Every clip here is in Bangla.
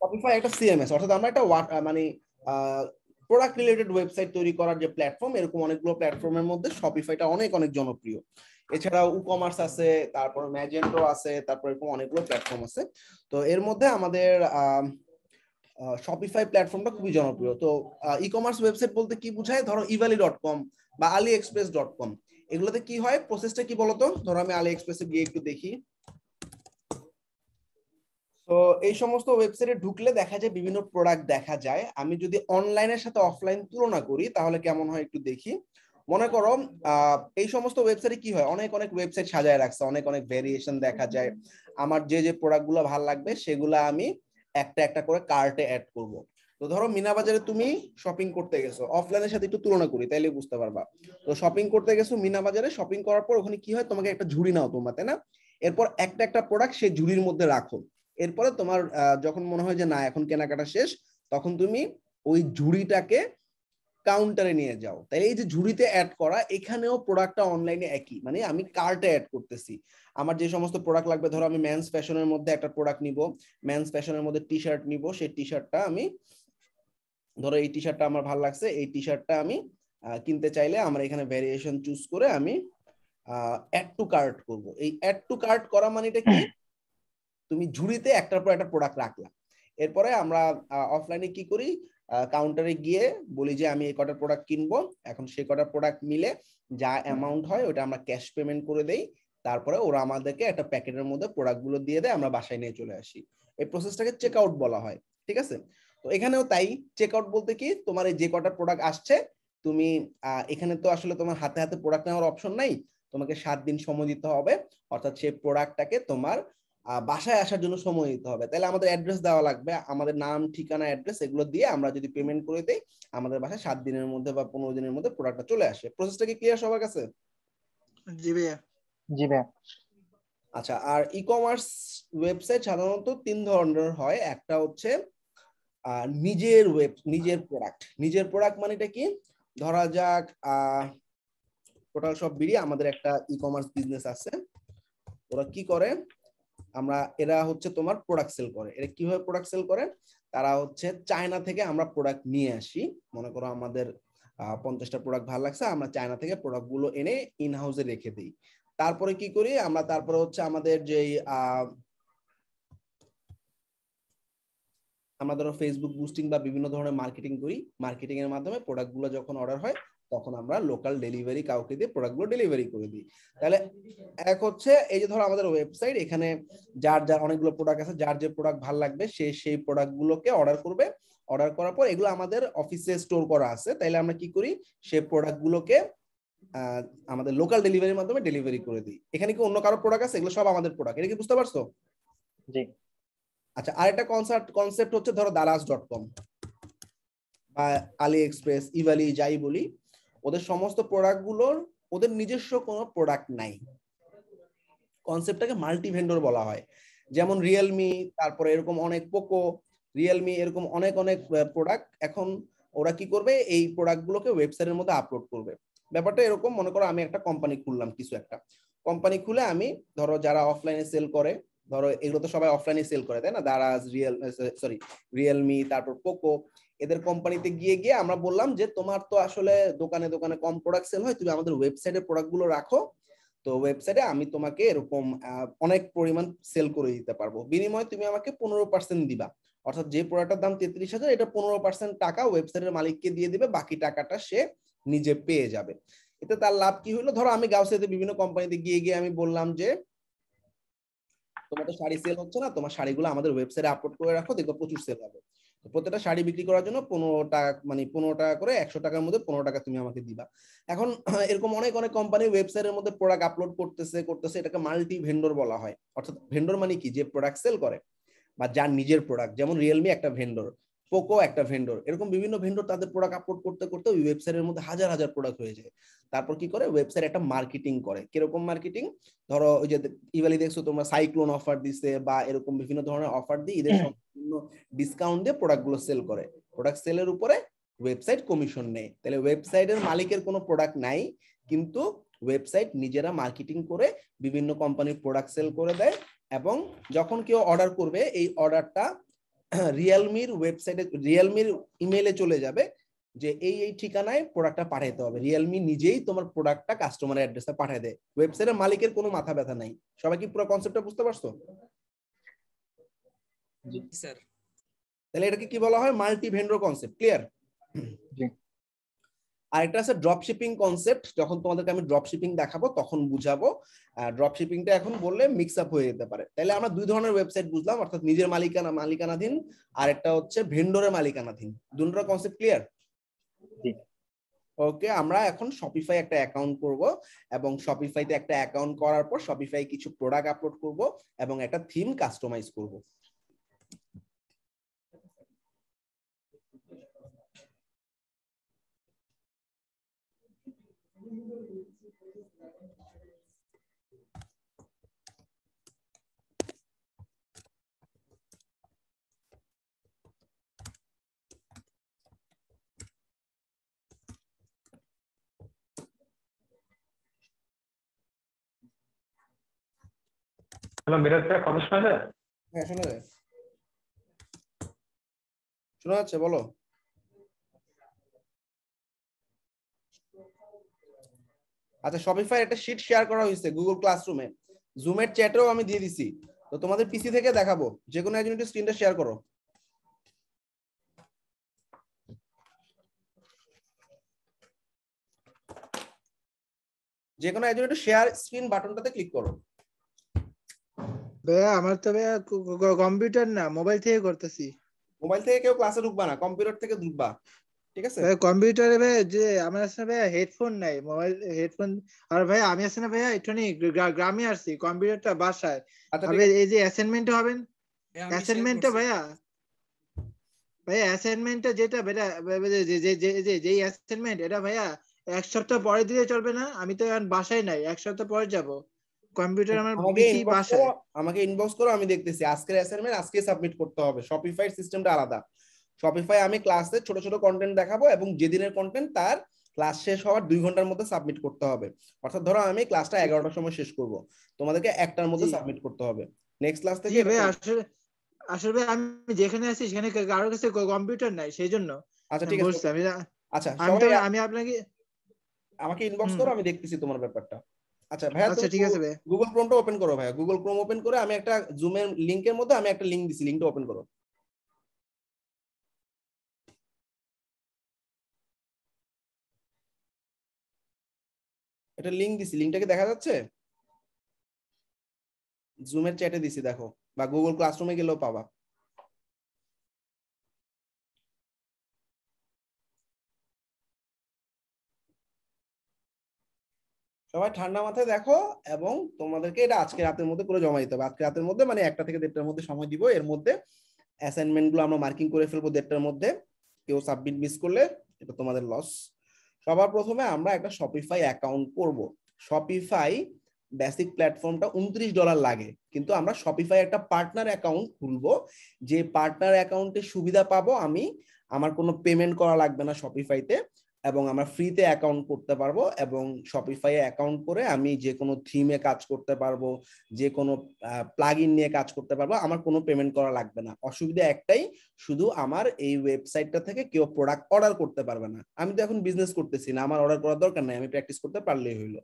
শপিফাই একটা সিএমএস অর্থাৎ আমরা একটা মানে প্রোডাক্ট রিলেটেড ওয়েবসাইট তৈরি করার যে প্ল্যাটফর্ম এরকম অনেকগুলো প্ল্যাটফর্মের মধ্যে শপিফাইটা অনেক অনেক জনপ্রিয়। এছাড়াও উ কমার্স আছে, তারপর ম্যাজেন্টো আছে, তারপর এরকম অনেকগুলো প্ল্যাটফর্ম আছে। তো এর মধ্যে আমাদের শপিফাই প্ল্যাটফর্মটা খুবই জনপ্রিয়। তো ই কমার্স ওয়েবসাইট বলতে কি বোঝায়? ধরো ইভালি ডট কম বা আলি এক্সপ্রেস ডট কম এগুলোতে কি হয়? প্রসেসটা কি বলতো? ধরো আমি আলি এক্সপ্রেসে গিয়ে একটু দেখি। তো এই সমস্ত ওয়েবসাইটে ঢুকলে দেখা যায় বিভিন্ন প্রোডাক্ট দেখা যায়। আমি যদি অনলাইনের সাথে অফলাইন তুলনা করি তাহলে কেমন হয় একটু দেখি। মনে করো এই সমস্ত ওয়েবসাইটে কি হয়? অনেক অনেক ওয়েবসাইট সাজায় রাখছে অনেক অনেক ভেরিয়েশন দেখা যায়। আমার যে যে প্রোডাক্টগুলো ভালো লাগবে সেগুলো আমি একটা একটা করে কার্টে অ্যাড করব। তো ধরো মিনা বাজারে তুমি শপিং করতে গেছো। অফলাইনের সাথে একটু তুলনা করি তাইলে বুঝতে পারবা। তো শপিং করতে গেছো মিনা বাজারে শপিং করার পর ওখানে কি হয়? তোমাকে একটা ঝুড়ি নাও তোমরা তাই না? এরপর একটা একটা প্রোডাক্ট সেই ঝুড়ির মধ্যে রাখো। এরপরে তোমার যখন মনে হয় যে না, এখন কেনাকাটা শেষ, তখন তুমি ওই ঝুড়িটাকে কাউন্টারে নিয়ে যাও। তাই এই যে ঝুড়িতে অ্যাড করা, এখানেও প্রোডাক্টটা অনলাইনে একই। মানে আমি কার্টে অ্যাড করতেছি। আমার যে সমস্ত প্রোডাক্ট লাগবে, ধরো আমি ম্যানস ফ্যাশনের মধ্যে একটা প্রোডাক্ট নিব। ম্যানস ফ্যাশনের মধ্যে টি শার্ট নিব। সেই টি শার্টটা আমি, ধরো এই টি শার্টটা আমার ভালো লাগছে, এই টি শার্টটা আমি কিনতে চাইলে আমার এখানে ভ্যারিয়েশন চুজ করে আমি অ্যাড টু কার্ট করব। এই অ্যাড টু কার্ট করা মানেটা কি? তুমি ঝুড়িতে একটার পর একটা প্রোডাক্ট রাখলা। এরপরে আমরা অফলাইনে কি করি? কাউন্টারে গিয়ে বলি যে, আমি এই কটা প্রোডাক্ট কিনবো। এখন সেই কটা প্রোডাক্ট মিলে যা অ্যামাউন্ট হয় ওটা আমরা ক্যাশ পেমেন্ট করে দেই। তারপরে ওরা আমাদেরকে একটা প্যাকেটের মধ্যে প্রোডাক্টগুলো দিয়ে দেয়, আমরা বাসায় নিয়ে চলে আসি। এই প্রসেসটাকে চেক আউট বলা হয়, ঠিক আছে? তো এখানেও তাই চেক আউট বলতে কি, তোমার এই যে কটা প্রোডাক্ট আসছে, তুমি এখানে তো আসলে তোমার হাতে হাতে প্রোডাক্ট নেওয়ার অপশন নাই। তোমাকে সাত দিন সময় দিতে হবে। অর্থাৎ সেই প্রোডাক্টটাকে তোমার বাসায় আসার জন্য সময় দিতে হবে। তাহলে আমাদের অ্যাড্রেস দেওয়া লাগবে। আমাদের নাম ঠিকানা অ্যাড্রেস এগুলো দিয়ে আমরা যদি পেমেন্ট করে দেই আমাদের বাসায় সাত দিনের মধ্যে বা পনেরো দিনের মধ্যে প্রোডাক্টটা চলে আসে। প্রসেসটা কি ক্লিয়ার সবার কাছে? জি ভাইয়া। জি ভাইয়া। আচ্ছা আর ই কমার্স ওয়েবসাইট সাধারণত তিন ধরনের হয়। একটা হচ্ছে নিজের ওয়েব নিজের প্রোডাক্ট নিজের প্রোডাক্ট মানেটা কি? ধরা যাক টোটাল সব বিড়ি আমাদের একটা ই কমার্স বিজনেস আছে। ওরা কি করে? আমরা, এরা হচ্ছে তোমার প্রোডাক্ট সেল করে। এরা কীভাবে প্রোডাক্ট সেল করে? তারা হচ্ছে চায়না থেকে আমরা প্রোডাক্ট নিয়ে আসি। মনে করো আমাদের পঞ্চাশটা প্রোডাক্ট ভালো লাগছে, আমরা চায়না থেকে প্রোডাক্টগুলো এনে ইন হাউসে রেখে দিই। তারপরে কি করি? আমরা তারপরে হচ্ছে আমাদের যেই আমরা ধরো ফেসবুক বুস্টিং বা বিভিন্ন ধরনের মার্কেটিং করি। মার্কেটিং এর মাধ্যমে প্রোডাক্টগুলো যখন অর্ডার হয় তখন আমরা লোকাল ডেলিভারি কাউকে দিয়ে প্রোডাক্টগুলো ডেলিভারি করে দিই। তাহলে এক হচ্ছে এই যে ধরো আমাদের ওয়েবসাইট এখানে যার যার অনেকগুলো প্রোডাক্ট আছে যার যে প্রোডাক্ট ভালো লাগবে সে সেই প্রোডাক্টগুলোকে অর্ডার করবে। অর্ডার করার পর এগুলো আমাদের অফিসে স্টোর করা আছে। তাইলে আমরা কি করি? সেই প্রোডাক্টগুলোকে আমাদের লোকাল ডেলিভারির মাধ্যমে ডেলিভারি করে দিই। এখানে কি অন্য কারও প্রোডাক্ট আছে? এগুলো সব আমাদের প্রোডাক্ট এটা কি বুঝতে পারছ? জি। আচ্ছা আরেকটা কনসেপ্ট কনসেপ্ট হচ্ছে ধরো দারাজ ডট কম বা আলি এক্সপ্রেস ইভালি যাই বলি। ওদের সমস্ত প্রোডাক্টগুলোর ওদের নিজস্ব কোনো প্রোডাক্ট নাই। কনসেপ্টটাকে মাল্টি ভেন্ডর বলা হয়। যেমন রিয়েলমি তারপরে এরকম অনেক পোকো রিয়েলমি এরকম অনেক অনেক প্রোডাক্ট এখন ওরা কি করবে? এই প্রোডাক্টগুলোকে ওয়েবসাইটের মধ্যে আপলোড করবে। ব্যাপারটা এরকম, মনে করো আমি একটা কোম্পানি খুললাম কিছু একটা। কোম্পানি খুলে আমি, ধরো যারা অফলাইনে সেল করে, ধরো এগুলো তো সবাই অফলাইনে সেল করে, তাই না? দারাজ রিয়েল সরি রিয়েলমি তারপর পোকো এদের কোম্পানিতে গিয়ে গিয়ে আমরা বললাম যে, তোমার তো আসলে দোকানে দোকানে কম প্রোডাক্ট সেল হয়, তুমি আমাদের ওয়েবসাইটে প্রোডাক্টগুলো রাখো। তো ওয়েবসাইটে আমি তোমাকে এরকম অনেক পরিমাণ সেল করে দিতে পারব। বিনিময়ে তুমি আমাকে পনেরো পার্সেন্ট দিবা। অর্থাৎ যে প্রোডাক্টের দাম তেত্রিশ হাজার, এটা পনেরো পার্সেন্ট টাকা ওয়েবসাইটের মালিককে দিয়ে দিবে, বাকি টাকাটা সে নিজে পেয়ে যাবে। এতে তার লাভ কি হলো ধরো আমি গাউসিয়াতে বিভিন্ন কোম্পানিতে গিয়ে গিয়ে আমি বললাম যে, তোমার তো শাড়ি সেল হচ্ছে না, তোমার শাড়িগুলো আমাদের ওয়েবসাইটে আপলোড করে রাখো দেখো প্রচুর সেল হবে। প্রত্যেকটা শাড়ি বিক্রি করার জন্য পনেরো টাকা মানে পনেরো টাকা করে একশো টাকার মধ্যে পনেরো টাকা তুমি আমাকে দিবা। এখন এরকম অনেক অনেক কোম্পানি ওয়েবসাইটের মধ্যে প্রোডাক্ট আপলোড করতেছে করতেছে, এটাকে মাল্টি ভেন্ডর বলা হয়। অর্থাৎ ভেন্ডর মানে কি? যে প্রোডাক্ট সেল করে বা যার নিজের প্রোডাক্ট যেমন রিয়েলমি একটা ভেন্ডর পোকো একটা ভেন্ডর এরকম বিভিন্ন ভেন্ডর তাদের প্রোডাক্ট আপলোড করতে করতে ওই ওয়েবসাইটের মধ্যে হাজার হাজার প্রোডাক্ট হয়ে যায়। তারপর কি করে? ওয়েবসাইট একটা মার্কেটিং করে। কীরকম মার্কেটিং ধরো ওই যে ইভালি দেখছ তোমরা সাইক্লোন অফার দিছে বা এরকম বিভিন্ন ধরনের অফার দিয়ে ঈদের সম্পূর্ণ ডিসকাউন্ট দিয়ে প্রোডাক্টগুলো সেল করে। প্রোডাক্ট সেলের উপরে ওয়েবসাইট কমিশন নেয়। তাহলে ওয়েবসাইটের মালিকের কোনো প্রোডাক্ট নাই কিন্তু ওয়েবসাইট নিজেরা মার্কেটিং করে বিভিন্ন কোম্পানির প্রোডাক্ট সেল করে দেয় এবং যখন কেউ অর্ডার করবে এই অর্ডারটা রিয়েলমির ওয়েবসাইটে রিয়েলমির ইমেলে চলে যাবে যে এই এই ঠিকানায় প্রোডাক্টটা পাঠাইতে হবে। রিয়েলমি নিজেই তোমার প্রোডাক্টটা কাস্টমারের অ্যাড্রেসে পাঠিয়ে দেয়। ওয়েবসাইটের মালিকের কোনো মাথা ব্যথা নাই। সবাই কি পুরো কনসেপ্টটা বুঝতে পারছ? জি। স্যার। তাহলে এটাকে কি বলা হয়? মাল্টি ভেন্ডর কনসেপ্ট ক্লিয়ার জি। আরেকটা আছে ড্রপ শিপিং কনসেপ্ট যখন তোমাদেরকে আমি ড্রপ শিপিং দেখাবো তখন বুঝাবো। ড্রপ শিপিংটা এখন বললে মিক্স আপ হয়ে যেতে পারে। তাহলে আমরা দুই ধরনের ওয়েবসাইট বুঝলাম অর্থাৎ নিজের মালিকানা মালিকানাধীন আর একটা হচ্ছে ভেন্ডরের মালিকানাধীন। দুটোর কনসেপ্ট ক্লিয়ার ওকে আমরা এখন শপিফাই একটা অ্যাকাউন্ট করব এবং শপিফাইতে একটা অ্যাকাউন্ট করার পর শপিফাই কিছু প্রোডাক্ট আপলোড করব এবং একটা থিম কাস্টমাইজ করব। হ্যালো, মিরাজ ভাই কথা শোনা যায়? হ্যাঁ শোনা যায়। শোনা যাচ্ছে, বলো। আচ্ছা শপিফাই একটা শিট শেয়ার করা হয়েছে গুগল ক্লাসরুমে জুমের চ্যাটেও আমি দিয়ে দিছি। তো তোমাদের পিসি থেকে দেখাবো। যে কোনো একজন একটু স্ক্রিনটা শেয়ার করো। যে কোনো একজন একটু শেয়ার স্ক্রিন বাটনটাতে ক্লিক করো। ভাইয়া আমার তো ভাইয়া কম্পিউটার না মোবাইল থেকে করতেছি মোবাইল থেকে কেউ ক্লাসে ঢুকবা না কম্পিউটার থেকে ঢুকবা ঠিক আছে ভাই কম্পিউটারে ভাই যে আমার আছে না ভাইয়া হেডফোন নাই মোবাইল হেডফোন আর ভাই আমি আছে না ভাইয়া একটুখানি গ্রামে আসছি কম্পিউটারটা বাসায় আচ্ছা ভাই। এই যে অ্যাসাইনমেন্ট share অ্যাসাইনমেন্টটা। ভাইয়া ভাইয়া অ্যাসাইনমেন্টটা যেটা ভাইয়া যে যে যে যে অ্যাসাইনমেন্ট এটা ভাইয়া এক সপ্তাহ পরে দিলে চলবে না আমি তো এখন বাসায় নাই এক সপ্তাহ পরে যাব কম্পিউটার আমার বাসায় করো আমাকে ইনবক্স করো আমি দেখতেছি। আজকের অ্যাসাইনমেন্ট আজকে সাবমিট করতে হবে। শপিফাই সিস্টেমটা আলাদা। শপিফাই আমি ক্লাসে ছোট ছোট কন্টেন্ট দেখাবো এবং যেদিনের কন্টেন্ট তার ক্লাস শেষ হওয়ার দুই ঘণ্টার মধ্যে সাবমিট করতে হবে। অর্থাৎ ধরো আমি ক্লাসটা এগারোটার সময় শেষ করব। তোমাদেরকে একটার মধ্যে সাবমিট করতে হবে। নেক্সট ক্লাস থেকে ভাই আসলে ভাই আমি যেখানে আছি সেখানে কারোর কাছে কম্পিউটার নাই সেই জন্য আচ্ছা ঠিক আছে। আমি আচ্ছা আমি আপনাকে আমাকে ইনবক্স করো আমি দেখতেছি তোমার ব্যাপারটা। আচ্ছা ভাইয়া আচ্ছা ঠিক আছে ভাই গুগল ক্রোমটা ওপেন করো ভাইয়া। গুগল ক্রোম ওপেন করে আমি একটা জুমের লিংকের মধ্যে আমি একটা লিংক দিছি লিংকটা ওপেন করো। এটা লিংক দিছি লিংকটা কি দেখা যাচ্ছে? জুমের চ্যাটে দিছি দেখো। বা গুগল ক্লাসরুমে গেলেও পাবা। সবাই ঠান্ডা মাথায় দেখো এবং তোমাদেরকে এটা আজকে রাতের মধ্যে করে জমা দিতে হবে। আজকে রাতের মধ্যে মানে একটা থেকে দেড়টার মধ্যে সময় দিব। এর মধ্যে অ্যাসাইনমেন্টগুলো আমরা মার্কিং করে ফেলব দেড়টার মধ্যে। কেউ সাবমিট মিস করলে এটা তোমাদের লস সবার প্রথমে আমরা একটা শপিফাই অ্যাকাউন্ট করব। শপিফাই বেসিক প্ল্যাটফর্মটা উনত্রিশ ডলার লাগে। কিন্তু আমরা শপিফাই একটা পার্টনার অ্যাকাউন্ট খুলবো। যে পার্টনার অ্যাকাউন্টে সুবিধা পাবো আমি। আমার কোনো পেমেন্ট করা লাগবে না শপিফাইতে এবং আমরা ফ্রিতে অ্যাকাউন্ট করতে পারব এবং শপিফাই অ্যাকাউন্ট করে আমি যে কোনো থিমে কাজ করতে পারব, যে কোনো প্লাগ নিয়ে কাজ করতে পারব, আমার কোনো পেমেন্ট করা লাগবে না। অসুবিধা একটাই, শুধু আমার এই ওয়েবসাইটটা থেকে কেউ প্রোডাক্ট অর্ডার করতে পারবে না। আমি তো এখন বিজনেস করতেছি না, আমার অর্ডার করার দরকার নাই, আমি প্র্যাকটিস করতে পারলেই হইল।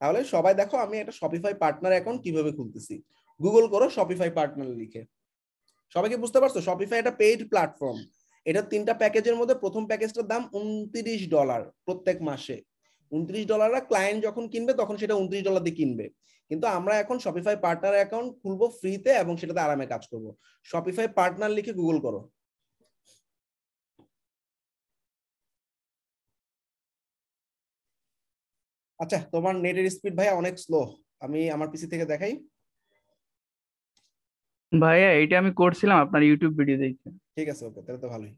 তাহলে সবাই দেখো, আমি একটা শপিফাই পার্টনার অ্যাকাউন্ট কীভাবে খুলতেছি? গুগল করো শপিফাই পার্টনার লিখে। সবাইকে বুঝতে পারছ? শপিফাই একটা পেইড প্ল্যাটফর্ম এটা তিনটা প্যাকেজের মধ্যে প্রথম প্যাকেজটার দাম উনত্রিশ ডলার প্রত্যেক মাসে। উনত্রিশ ডলাররা ক্লায়েন্ট যখন কিনবে, তখন সেটা উনত্রিশ ডলার দিয়ে কিনবে। কিন্তু আমরা এখন শপিফাই পার্টনার অ্যাকাউন্ট খুলবো ফ্রিতে এবং সেটাতে আরামে কাজ করব। শপিফাই পার্টনার লিখে গুগল করো। আচ্ছা তোমার নেটের স্পিড ভাই অনেক স্লো আমি আমার পিসি থেকে দেখাই। ভাইয়া এটা আমি করছিলাম আপনার ইউটিউব ভিডিও দেখে। ঠিক আছে, ওকে, তাহলে তো ভালোই।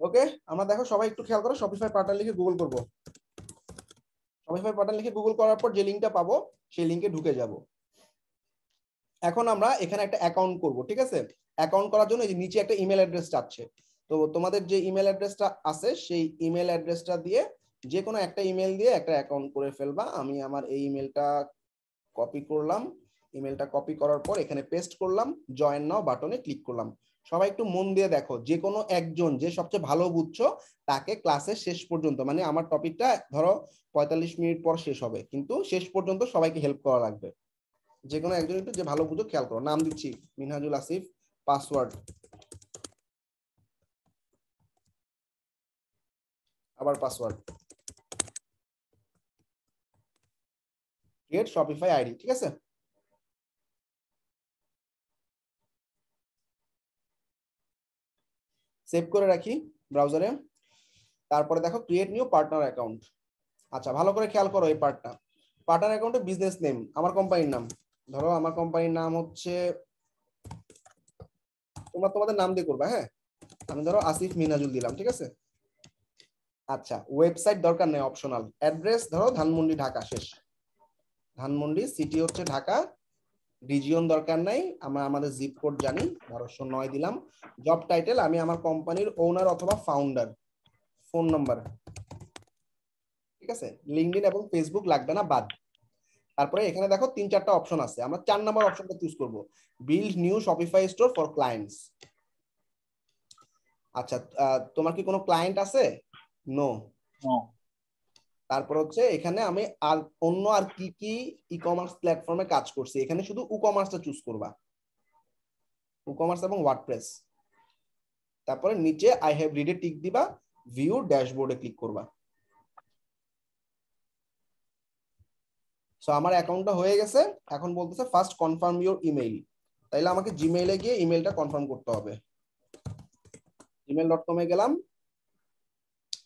ওকে, আমরা দেখো সবাই একটু খেয়াল করো শপিফাই পার্টনার লিখে গুগল করব। শপিফাই পার্টনার লিখে গুগল করার পর যে লিংকটা পাবো, সেই লিংকে ঢুকে যাব। এখন আমরা এখানে একটা অ্যাকাউন্ট করব, ঠিক আছে? অ্যাকাউন্ট করার জন্য এই যে নিচে একটা ইমেল অ্যাড্রেস চাচ্ছে। তো তোমাদের যে ইমেল অ্যাড্রেসটা আছে, সেই ইমেল অ্যাড্রেসটা দিয়ে যে কোনো একটা ইমেল দিয়ে একটা অ্যাকাউন্ট করে ফেলবা। আমি আমার এই ইমেলটা কপি করলাম। ইমেলটা কপি করার পর এখানে পেস্ট করলাম জয়েন নাও বাটনে ক্লিক করলাম। সবাই একটু মন দিয়ে দেখো যে কোনো একজন যে সবচেয়ে ভালো বুঝছ, তাকে ক্লাসের শেষ পর্যন্ত মানে আমার টপিকটা ধরো পঁয়তাল্লিশ মিনিট পর শেষ হবে, কিন্তু শেষ পর্যন্ত সবাইকে হেল্প করা লাগবে। যে কোনো একজন একটু যে ভালো বুঝো, খেয়াল করো। নাম দিচ্ছি, মিনহাজুল আসিফ পাসওয়ার্ড আবার পাসওয়ার্ড ক্রিয়েট শপিফাই আইডি ঠিক আছে? সেভ করে রাখি ব্রাউজারে তারপরে দেখো ক্রিয়েট নিউ পার্টনার অ্যাকাউন্ট আচ্ছা ভালো করে খেয়াল করো এই পার্টটা পার্টনার অ্যাকাউন্টে বিজনেস নেম আমার কোম্পানির নাম। ধরো, আমার কোম্পানির নাম হচ্ছে, তোমরা তোমাদের নাম দিয়ে করবা হ্যাঁ? আমি ধরো আসিফ মিনাজুল দিলাম, ঠিক আছে? আচ্ছা ওয়েবসাইট দরকার নেই অপশনাল অ্যাড্রেস ধরো ধানমন্ডি, ঢাকা, শেষ। ধানমন্ডি সিটি হচ্ছে ঢাকা। রিজিয়ন দরকার নাই, আমরা আমাদের জিপ কোড জানি, বারোশো নয় দিলাম। জব টাইটেল আমি আমার কোম্পানির ওনার অথবা ফাউন্ডার ফোন নাম্বার ঠিক আছে? লিঙ্কডিন এবং ফেসবুক লাগবে না, বাদ। তারপরে এখানে দেখো তিন চারটা অপশন আছে। আমরা চার নাম্বার অপশনটা চুজ করব। Build new Shopify store for clients আচ্ছা তোমার কি কোনো ক্লায়েন্ট আছে? নো. তারপর হচ্ছে এখানে আমি আর অন্য আর কি কি ই কমার্স প্ল্যাটফর্মে কাজ করছি? এখানে শুধু ই কমার্সটা চুজ করবা। ই কমার্স এবং ওয়ার্ডপ্রেস তারপরে নিচে আই হ্যাভ রিডে টিক দিবা ভিউ ড্যাশবোর্ডে ক্লিক করবা। সো আমার অ্যাকাউন্টটা হয়ে গেছে। এখন বলতেছে ফার্স্ট কনফার্ম ইওর ইমেইল তাইলে আমাকে জিমেইলে গিয়ে ইমেইলটা কনফার্ম করতে হবে। ইমেল ডট কমে গেলাম।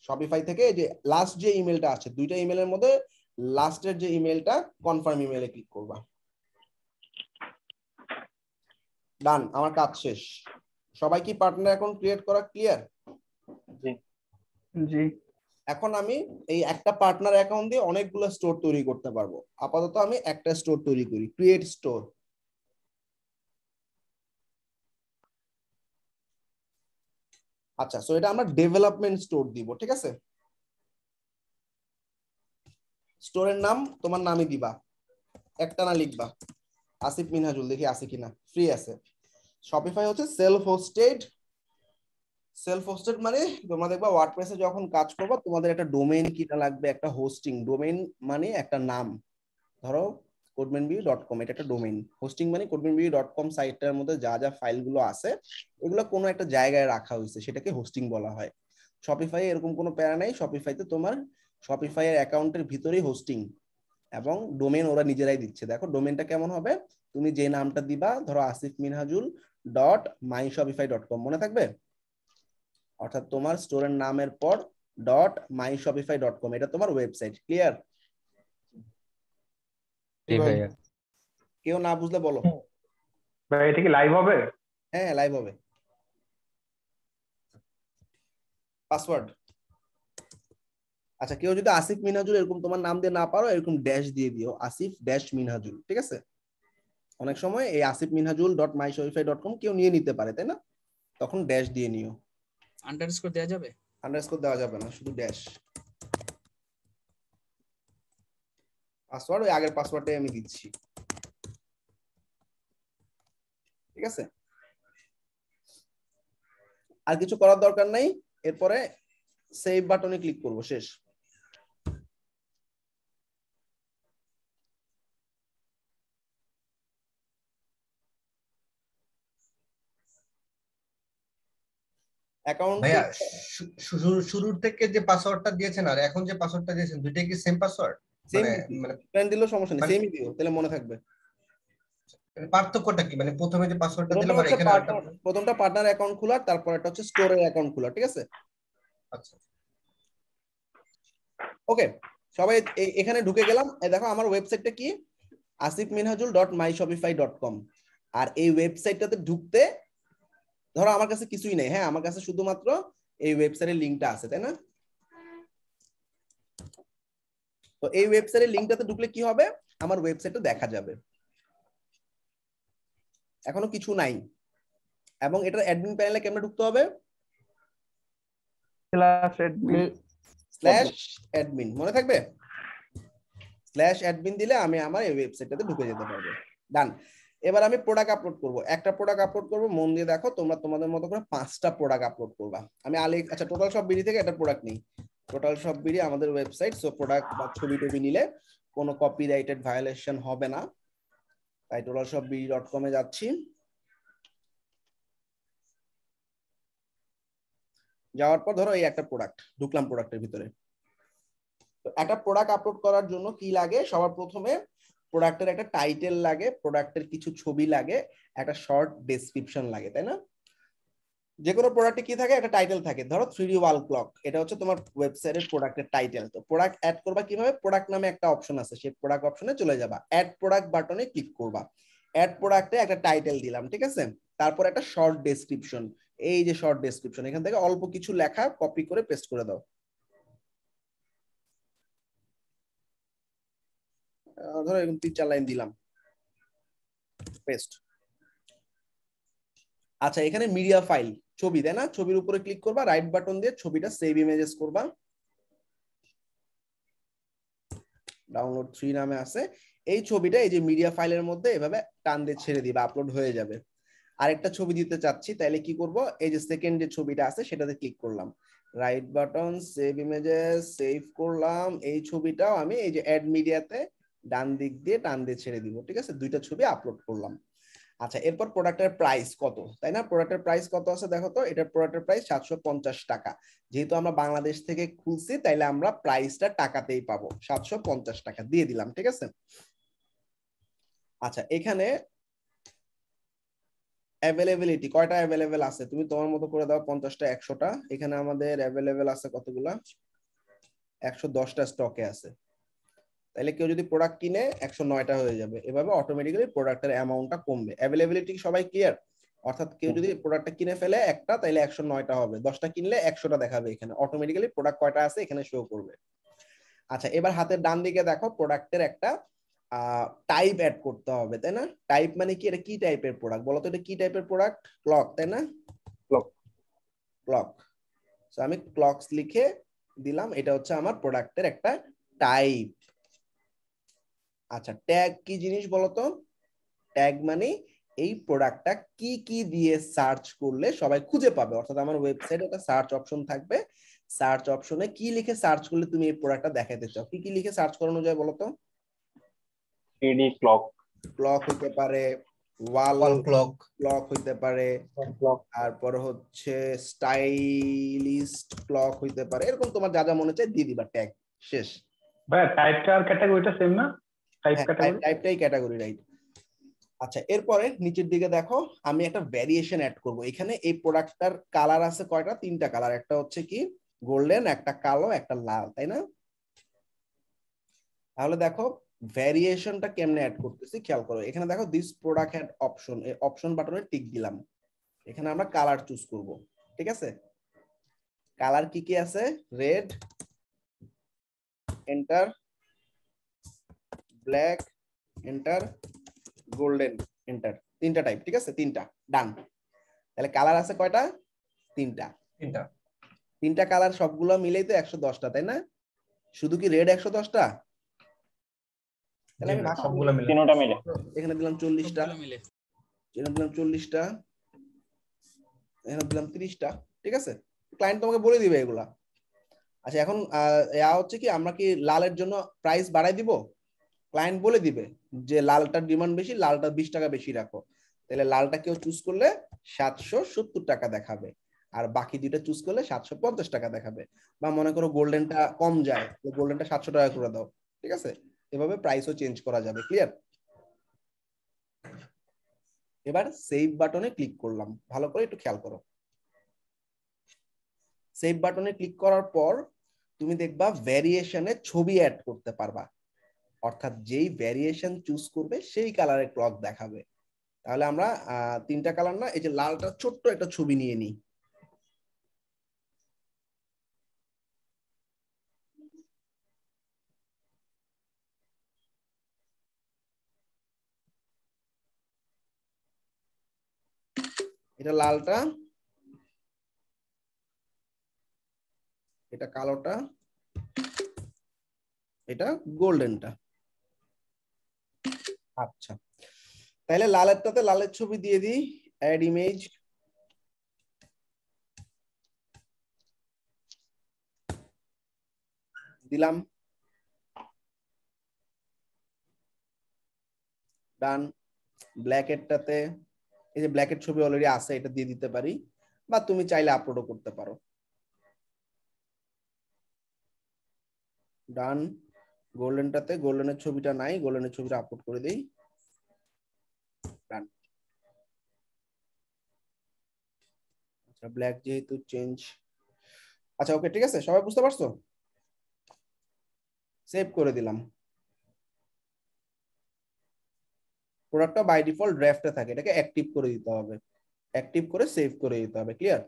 শপিফাই থেকে যে লাস্ট যে ইমেলটা আছে দুইটা ইমেলের মধ্যে লাস্টের যে ইমেলটা কনফার্ম ইমেলে ক্লিক করবা। ডান আমার কাজ শেষ। সবাই কি পার্টনার অ্যাকাউন্ট ক্রিয়েট করা ক্লিয়ার জি। জি। এখন আমি এই একটা পার্টনার অ্যাকাউন্ট দিয়ে অনেকগুলো স্টোর তৈরি করতে পারব। আপাতত আমি একটা স্টোর তৈরি করি ক্রিয়েট স্টোর আচ্ছা সো এটা আমরা ডেভেলপমেন্ট স্টোর দিব, ঠিক আছে? স্টোরের নাম তোমার নামই দিবা। একটা না লিখবা। আসিফ মিনহাজুল, দেখি আছে কিনা। ফ্রি আছে। শপিফাই হচ্ছে সেলফ হোস্টেড সেলফ হোস্টেড মানে তোমরা দেখবা ওয়ার্ডপ্রেসে যখন কাজ করবা, তোমাদের একটা ডোমেইন কিটা লাগবে, একটা হোস্টিং ডোমেইন মানে একটা নাম। ধরো কোডমেনবি ডট কম এটা একটা ডোমেইন হোস্টিং মানে কোডমেনবি ডট কম সাইটটার মধ্যে যা যা ফাইলগুলো আছে, এগুলো কোনো একটা জায়গায় রাখা হয়েছে, সেটাকে হোস্টিং বলা হয়। শপিফাই এরকম কোনো প্যারা নাই শপিফাইতে তোমার শপিফাই এর অ্যাকাউন্টের ভিতরেই হোস্টিং এবং ডোমেন ওরা নিজেরাই দিচ্ছে। দেখো ডোমেনটা কেমন হবে? তুমি যে নামটা দিবা, ধরো Asif Minhajul dot my Shopify dot com মনে থাকবে? অর্থাৎ তোমার স্টোরের নামের পর dot my Shopify dot com এটা তোমার ওয়েবসাইট ক্লিয়ার জি ভাইয়া। কেউ না বুঝলে বলো। ভাই এটা কি লাইভ হবে? হ্যাঁ লাইভ হবে। পাসওয়ার্ড আচ্ছা কেউ যদি আসিফ মিনহাজুল এরকম তোমার নাম দিয়ে না পারো এরকম ড্যাশ দিয়ে দিও। আসিফ ড্যাশ মিনহাজুল ঠিক আছে? অনেক সময় এই Asif Minhajul dot my dot com কেউ নিয়ে নিতে পারে তাই না? তখন ড্যাশ দিয়ে নিও। আন্ডারস্কোর দেওয়া যাবে? আন্ডারস্কোর দেওয়া যাবে না শুধু ড্যাশ পাসওয়ার্ড ওই আগের পাসওয়ার্ডটাই আমি দিচ্ছি। ঠিক আছে? আর কিছু করার দরকার নাই এরপরে সেভ বাটনে ক্লিক করব শেষ। অ্যাকাউন্ট শুরুর থেকে যে পাসওয়ার্ডটা দিয়েছেন আর এখন যে পাসওয়ার্ডটা দিয়েছেন দুইটাই কি সেম পাসওয়ার্ড সেম মানে দিলেও সমস্যা নেই মানে- সেমই দিও তাহলে মনে থাকবে। পার্থক্যটা কি? মানে প্রথমে যে পাসওয়ার্ডটা দিলাম আর এখানে প্রথমটা পার্টনার অ্যাকাউন্ট তারপর একটা হচ্ছে স্টোরের অ্যাকাউন্ট খোলা ঠিক আছে? আচ্ছা। ওকে সবাই এখানে ঢুকে গেলাম। দেখো আমার ওয়েবসাইটটা কি? Asif Minhajul dot my Shopify dot com আর এই ওয়েবসাইটটাতে ঢুকতে ধরো আমার কাছে কিছুই নেই হ্যাঁ আমার কাছে শুধুমাত্র এই ওয়েবসাইটের লিঙ্কটা আছে তাই না? তো এই ওয়েবসাইটের লিঙ্কটাতে ঢুকলে কি হবে? আমার ওয়েবসাইটটা দেখা যাবে। এখনও কিছু নাই। এবং এটার অ্যাডমিন প্যানেলে কেমনে ঢুকতে হবে? ক্লাস অ্যাডমিন স্ল্যাশ অ্যাডমিন মনে থাকবে? স্ল্যাশ অ্যাডমিন দিলে আমি আমার এই ওয়েবসাইটটাতে ঢুকে যেতে পারব। ডান এবার আমি প্রোডাক্ট আপলোড করব। একটা প্রোডাক্ট আপলোড করব। মন দিয়ে দেখো তোমরা তোমাদের মতো করে পাঁচটা প্রোডাক্ট আপলোড করবা। আমি আলি আচ্ছা টোটাল সব বিডি থেকে একটা প্রোডাক্ট নেই। টোটাল সব বিডি আমাদের ওয়েবসাইট সো প্রোডাক্ট বা ছবি টবি নিলে কোনো কপিরাইটেড ভায়োলেশন হবে না। তাই টোটাল সব বিডি ডট কমে যাচ্ছি। যাওয়ার পর ধরো এই একটা প্রোডাক্ট ঢুকলাম প্রোডাক্টের ভিতরে। একটা প্রোডাক্ট আপলোড করার জন্য কি লাগে? সবার প্রথমে প্রোডাক্টের একটা টাইটেল লাগে প্রোডাক্টের কিছু ছবি লাগে, একটা শর্ট ডেসক্রিপশন লাগে, তাই না? যে কোনো প্রোডাক্টে কি থাকে? একটা টাইটেল থাকে। ধরো থ্রি ডি ওয়াল ক্লক এটা হচ্ছে তোমার ওয়েবসাইটের প্রোডাক্টের টাইটেল তো প্রোডাক্ট অ্যাড করবা কীভাবে? প্রোডাক্ট নামে একটা অপশন আছে। সেই প্রোডাক্ট অপশনে চলে যাবা। অ্যাড প্রোডাক্ট বাটনে ক্লিক করবা। অ্যাড প্রোডাক্টে একটা টাইটেল দিলাম, ঠিক আছে? তারপর একটা শর্ট ডেসক্রিপশন এই যে শর্ট ডেসক্রিপশন এখান থেকে অল্প কিছু লেখা কপি করে পেস্ট করে দাও। ধরো এরকম তিন চার লাইন দিলাম। পেস্ট আচ্ছা এখানে মিডিয়া ফাইল ছবি, তাই না? ছবির উপরে ক্লিক করবা রাইট বাটন দিয়ে ছবিটা সেভ ইমেজেস করবা। ডাউনলোড থ্রি নামে আছে। এই ছবিটা এই যে মিডিয়া ফাইলের মধ্যে এভাবে টান দিয়ে ছেড়ে দিবা আপলোড হয়ে যাবে। আরেকটা ছবি দিতে চাচ্ছি তাহলে কি করব? এই যে সেকেন্ড যে ছবিটা আছে, সেটাতে ক্লিক করলাম। Right button save images save করলাম। এই ছবিটাও আমি এই যে অ্যাড মিডিয়াতে ডান দিক দিয়ে টান দিয়ে ছেড়ে দিব, ঠিক আছে? দুইটা ছবি আপলোড করলাম। আচ্ছা এরপর প্রোডাক্টের প্রাইস কত? তাই না? প্রোডাক্টের প্রাইস কত আছে দেখো তো? এটা প্রোডাক্টের প্রাইস সাতশো পঞ্চাশ টাকা। যেহেতু আমরা বাংলাদেশ থেকে খুলছি, তাইলে আমরা প্রাইসটা টাকাতেই পাবো। সাতশো পঞ্চাশ টাকা দিয়ে দিলাম, ঠিক আছে? আচ্ছা এখানে অ্যাভেলেবিলিটি কয়টা অ্যাভেলেবেল আছে? তুমি তোমার মতো করে দাও, পঞ্চাশটা, একশোটা। এখানে আমাদের অ্যাভেলেবেল আছে কতগুলা? একশো দশটা স্টকে আছে। তাহলে কেউ যদি প্রোডাক্ট কিনে একশো নয়টা হয়ে যাবে। এভাবে অটোমেটিক্যালি প্রোডাক্টের অ্যামাউন্টটা কমবে। অ্যাভেলেবিলিটি সবাই ক্লিয়ার অর্থাৎ কেউ যদি প্রোডাক্টটা কিনে ফেলে একটা তাহলে একশো নয়টা হবে। দশটা কিনলে একশোটা দেখাবে এখানে। অটোমেটিক্যালি প্রোডাক্ট কয়টা আছে এখানে শো করবে। আচ্ছা এবার হাতের ডান দিকে দেখো প্রোডাক্টের একটা টাইপ অ্যাড করতে হবে তাই না? টাইপ মানে কি? এটা কি টাইপের প্রোডাক্ট বলো তো এটা কি টাইপের প্রোডাক্ট ক্লক তাই না? ক্লক ক্লক তো আমি ক্লকস লিখে দিলাম। এটা হচ্ছে আমার প্রোডাক্টের একটা টাইপ আচ্ছা ট্যাগ কি জিনিস বলতো? ট্যাগ মানে এই প্রোডাক্টটা কি কি দিয়ে সার্চ করলে সবাই খুঁজে পাবে। অর্থাৎ আমার ওয়েবসাইটে একটা সার্চ অপশন থাকবে। সার্চ অপশনে কি লিখে সার্চ করলে তুমি এই প্রোডাক্টটা দেখাতে চাও? কি কি লিখে সার্চ করানো যায় বলতো? ক্লক ক্লক হইতে পারে ওয়াল ওয়াল ক্লক ক্লক হইতে পারে ক্লক তারপর হচ্ছে স্টাইলিস্ট ক্লক হইতে পারে। এরকম তোমার যা যা মনে চায় দিয়ে দিবা ট্যাগ শেষ। ভাইয়া টাইপটা আর ক্যাটাগরিটা সেম না? টাইপ ক্যাটাগরি টাইপটাই ক্যাটাগরি রাইট আচ্ছা এরপরে নিচের দিকে দেখো আমি একটা ভ্যারিয়েশন অ্যাড করব। এখানে এই প্রোডাক্টটার কালার আছে কয়টা? তিনটা কালার একটা হচ্ছে কি? গোল্ডেন একটা কালো একটা লাল তাই না? তাহলে দেখো ভ্যারিয়েশনটা কেমনে অ্যাড করতেছি খেয়াল করো। এখানে দেখো দিস প্রোডাক্ট হ্যাড অপশন এই অপশন বাটনে টিক দিলাম। এখানে আমরা কালার চুজ করব ঠিক আছে? কালার কি কি আছে? Red enter black enter golden enter তিনটা টাইপ ঠিক আছে? তিনটা। ডান তাহলে কালার আছে কয়টা? তিনটা। তিনটা। তিনটা কালার সবগুলো মিলেই তো একশো দশটা তাই না? শুধু কি রেড একশো দশটা? তাহলে আমি সবগুলো মিলে। তিনটা মিলে। এখানে দিলাম চল্লিশটা। এখানে দিলাম চল্লিশটা। এখানে দিলাম তিরিশটা ঠিক আছে? ক্লায়েন্ট তোমাকে বলে দিবে এগুলা। আচ্ছা এখন আহ, ইয়া হচ্ছে কি আমরা কি লালের জন্য প্রাইস বাড়াই দিব? ক্লায়েন্ট বলে দিবে যে, লালটার ডিমান্ড বেশি, লালটা বিশ টাকা বেশি রাখো। তাহলে লালটা কেউ চুজ করলে সাতশো সত্তর টাকা দেখাবে। আর বাকি দুইটা চুজ করলে সাতশো পঞ্চাশ টাকা দেখাবে। বা মনে করো গোল্ডেনটা কম যায় গোল্ডেনটা সাতশো টাকা করে দাও, ঠিক আছে? এভাবে প্রাইসও চেঞ্জ করা যাবে ক্লিয়ার এবার সেভ বাটনে ক্লিক করলাম। ভালো করে একটু খেয়াল করো। সেভ বাটনে ক্লিক করার পর তুমি দেখবা ভ্যারিয়েশনে ছবি অ্যাড করতে পারবা। অর্থাৎ যেই ভ্যারিয়েশন চুজ করবে, সেই কালারের ক্লক দেখাবে। তাহলে আমরা তিনটা কালার না, এই যে লালটা ছোট্ট একটা ছবি নিয়ে নিই। এটা লালটা, এটা কালোটা, এটা গোল্ডেনটা আচ্ছা। তাহলে লালেরটাতে লালের ছবি দিয়ে দিই অ্যাড ইমেজ দিলাম। ডান। ব্ল্যাকেটটাতে এই যে ব্ল্যাকেট ছবি অলরেডি আছে, এটা দিয়ে দিতে পারি, বা তুমি চাইলে আপলোডও করতে পারো। ডান। গোল্ডেনটাতে গোল্ডেনের ছবিটা নাই গোল্ডেনের ছবিটা আপলোড করে দেই। আচ্ছা ব্ল্যাক যেহেতু চেঞ্জ আচ্ছা ওকে ঠিক আছে সবাই বুঝতে পারছ? সেভ করে দিলাম। প্রোডাক্টটা বাই ডিফল্ট ড্রাফটে থাকে এটাকে অ্যাক্টিভ করে দিতে হবে। অ্যাক্টিভ করে সেভ করে দিতে হবে ক্লিয়ার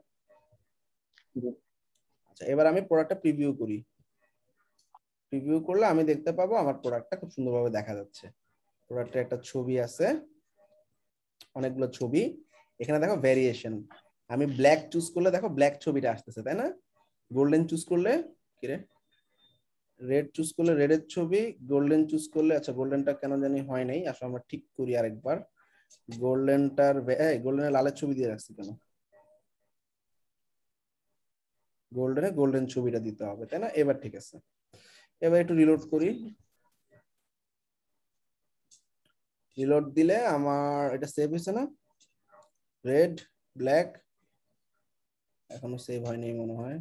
আচ্ছা এবার আমি প্রোডাক্টটা প্রিভিউ করি। প্রিভিউ করলে আমি দেখতে পাবো আমার প্রোডাক্টটা খুব সুন্দরভাবে দেখা যাচ্ছে। প্রোডাক্টের একটা ছবি আছে, অনেকগুলো ছবি। এখানে দেখো ভ্যারিয়েশন আমি ব্ল্যাক চুজ করলে দেখো ব্ল্যাক ছবিটা আসতেছে, তাই না? গোল্ডেন চুজ করলে কিরে রেড চুজ করলে রেডের ছবি গোল্ডেন চুজ করলে আচ্ছা গোল্ডেনটা কেন জানি হয় নাই, আসলে আমরা ঠিক করি আরেকবার। গোল্ডেনটার গোল্ডেনের লালের ছবি দিয়ে রাখছি কেন? গোল্ডেনে গোল্ডেন ছবিটা দিতে হবে, তাই না? এবার ঠিক আছে। এবার একটু রিলোড করি। রিলোড দিলে আমার, এটা সেভ হয়েছে না? রেড ব্ল্যাক এখনও সেভ হয়নি মনে হয়।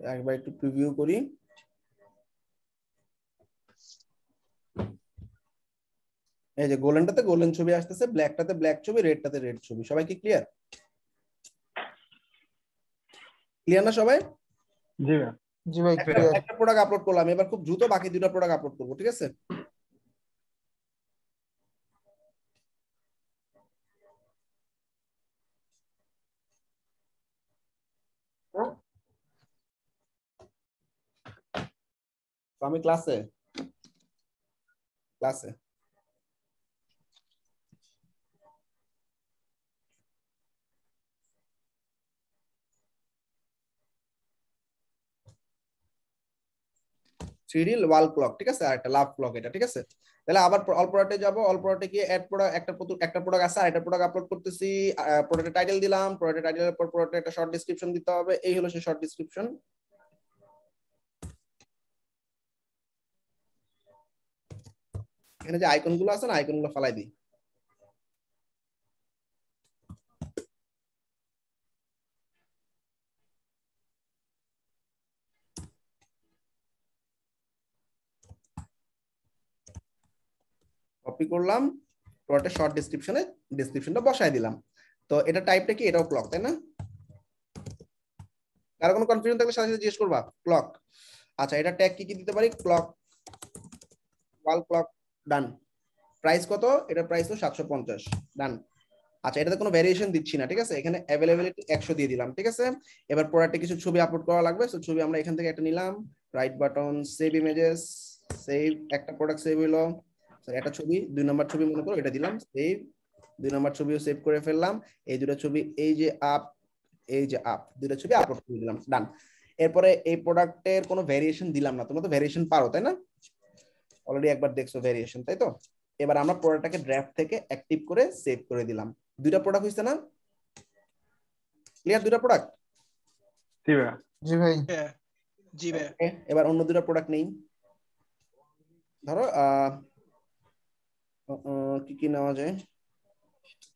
একবার একটু প্রিভিউ করি। এই যে গোল্ডেনটাতে গোল্ডেন ছবি আসতেছে ব্ল্যাকটাতে ব্ল্যাক ছবি রেডটাতে রেড ছবি। সবাই কি ক্লিয়ার ক্লিয়ার না সবাই? জি ভাই। জি ভাই একটা- একটা প্রোডাক্ট আপলোড করলাম এবার খুব দ্রুত বাকি দুটো প্রোডাক্ট আপলোড করব ঠিক আছে? আমি ক্লাসে ক্লাসে থ্রি ওয়াল ক্লক, ঠিক আছে? আর একটা লাভ ক্লক এটা, ঠিক আছে? তাহলে আবার অল প্রোডাক্টে যাব অল প্রোডাক্টে গিয়ে অ্যাড প্রোডাক্ট একটা একটা প্রোডাক্ট আছে আর একটা প্রোডাক্ট আপলোড করতেছি প্রোডাক্টের টাইটেল দিলাম প্রোডাক্টের টাইটেলের পর প্রোডাক্টের একটা শর্ট ডেসক্রিপশন দিতে হবে, এই হলো সেই শর্ট ডেসক্রিপশন এখানে যে আইকনগুলো আছে না আইকনগুলো ফালাই দিই। কপি করলাম প্রোডাক্টের শর্ট ডেসক্রিপশনে ডেসক্রিপশনটা বসায় দিলাম। তো এটা টাইপটা কি? এটাও ক্লক তাই না? কারও কোনো কনফিউশন থাকলে সাথে সাথে জিজ্ঞেস করবা ক্লক আচ্ছা এটা ট্যাগ কি কি দিতে পারি? Clock wall clock done price কত? এটা প্রাইস তো সাতশো পঞ্চাশ ডান আচ্ছা এটাতে কোনো ভ্যারিয়েশন দিচ্ছি না ঠিক আছে? এখানে অ্যাভেলেবিলিটি একশো দিয়ে দিলাম ঠিক আছে? এবার প্রোডাক্টে কিছু ছবি আপলোড করা লাগবে তো ছবি আমরা এখান থেকে একটা নিলাম। Right button save images save একটা প্রোডাক্ট সেভ Sorry, একটা ছবি দুই নম্বর ছবি মনে করো এটা দিলাম সেভ দুই নম্বর ছবিও সেভ করে ফেললাম এই দুটো ছবি এই যে আপ এই যে আপ দুটো ছবি আপলোড করে দিলাম ডান এরপরে এই প্রোডাক্টের কোনো ভ্যারিয়েশন দিলাম না তোমরা তো ভ্যারিয়েশন পারো তাই না? অলরেডি একবার দেখছ ভ্যারিয়েশন তাই তো? এবার আমরা প্রোডাক্টটাকে ড্রাফট থেকে অ্যাক্টিভ করে সেভ করে দিলাম। দুইটা প্রোডাক্ট হইছে না? ক্লিয়ার দুইটা প্রোডাক্ট জি ভাই জি ভাই। জি ভাই এবার অন্য দুটো প্রোডাক্ট নেই। ধরো কি কি নেওয়া যায়?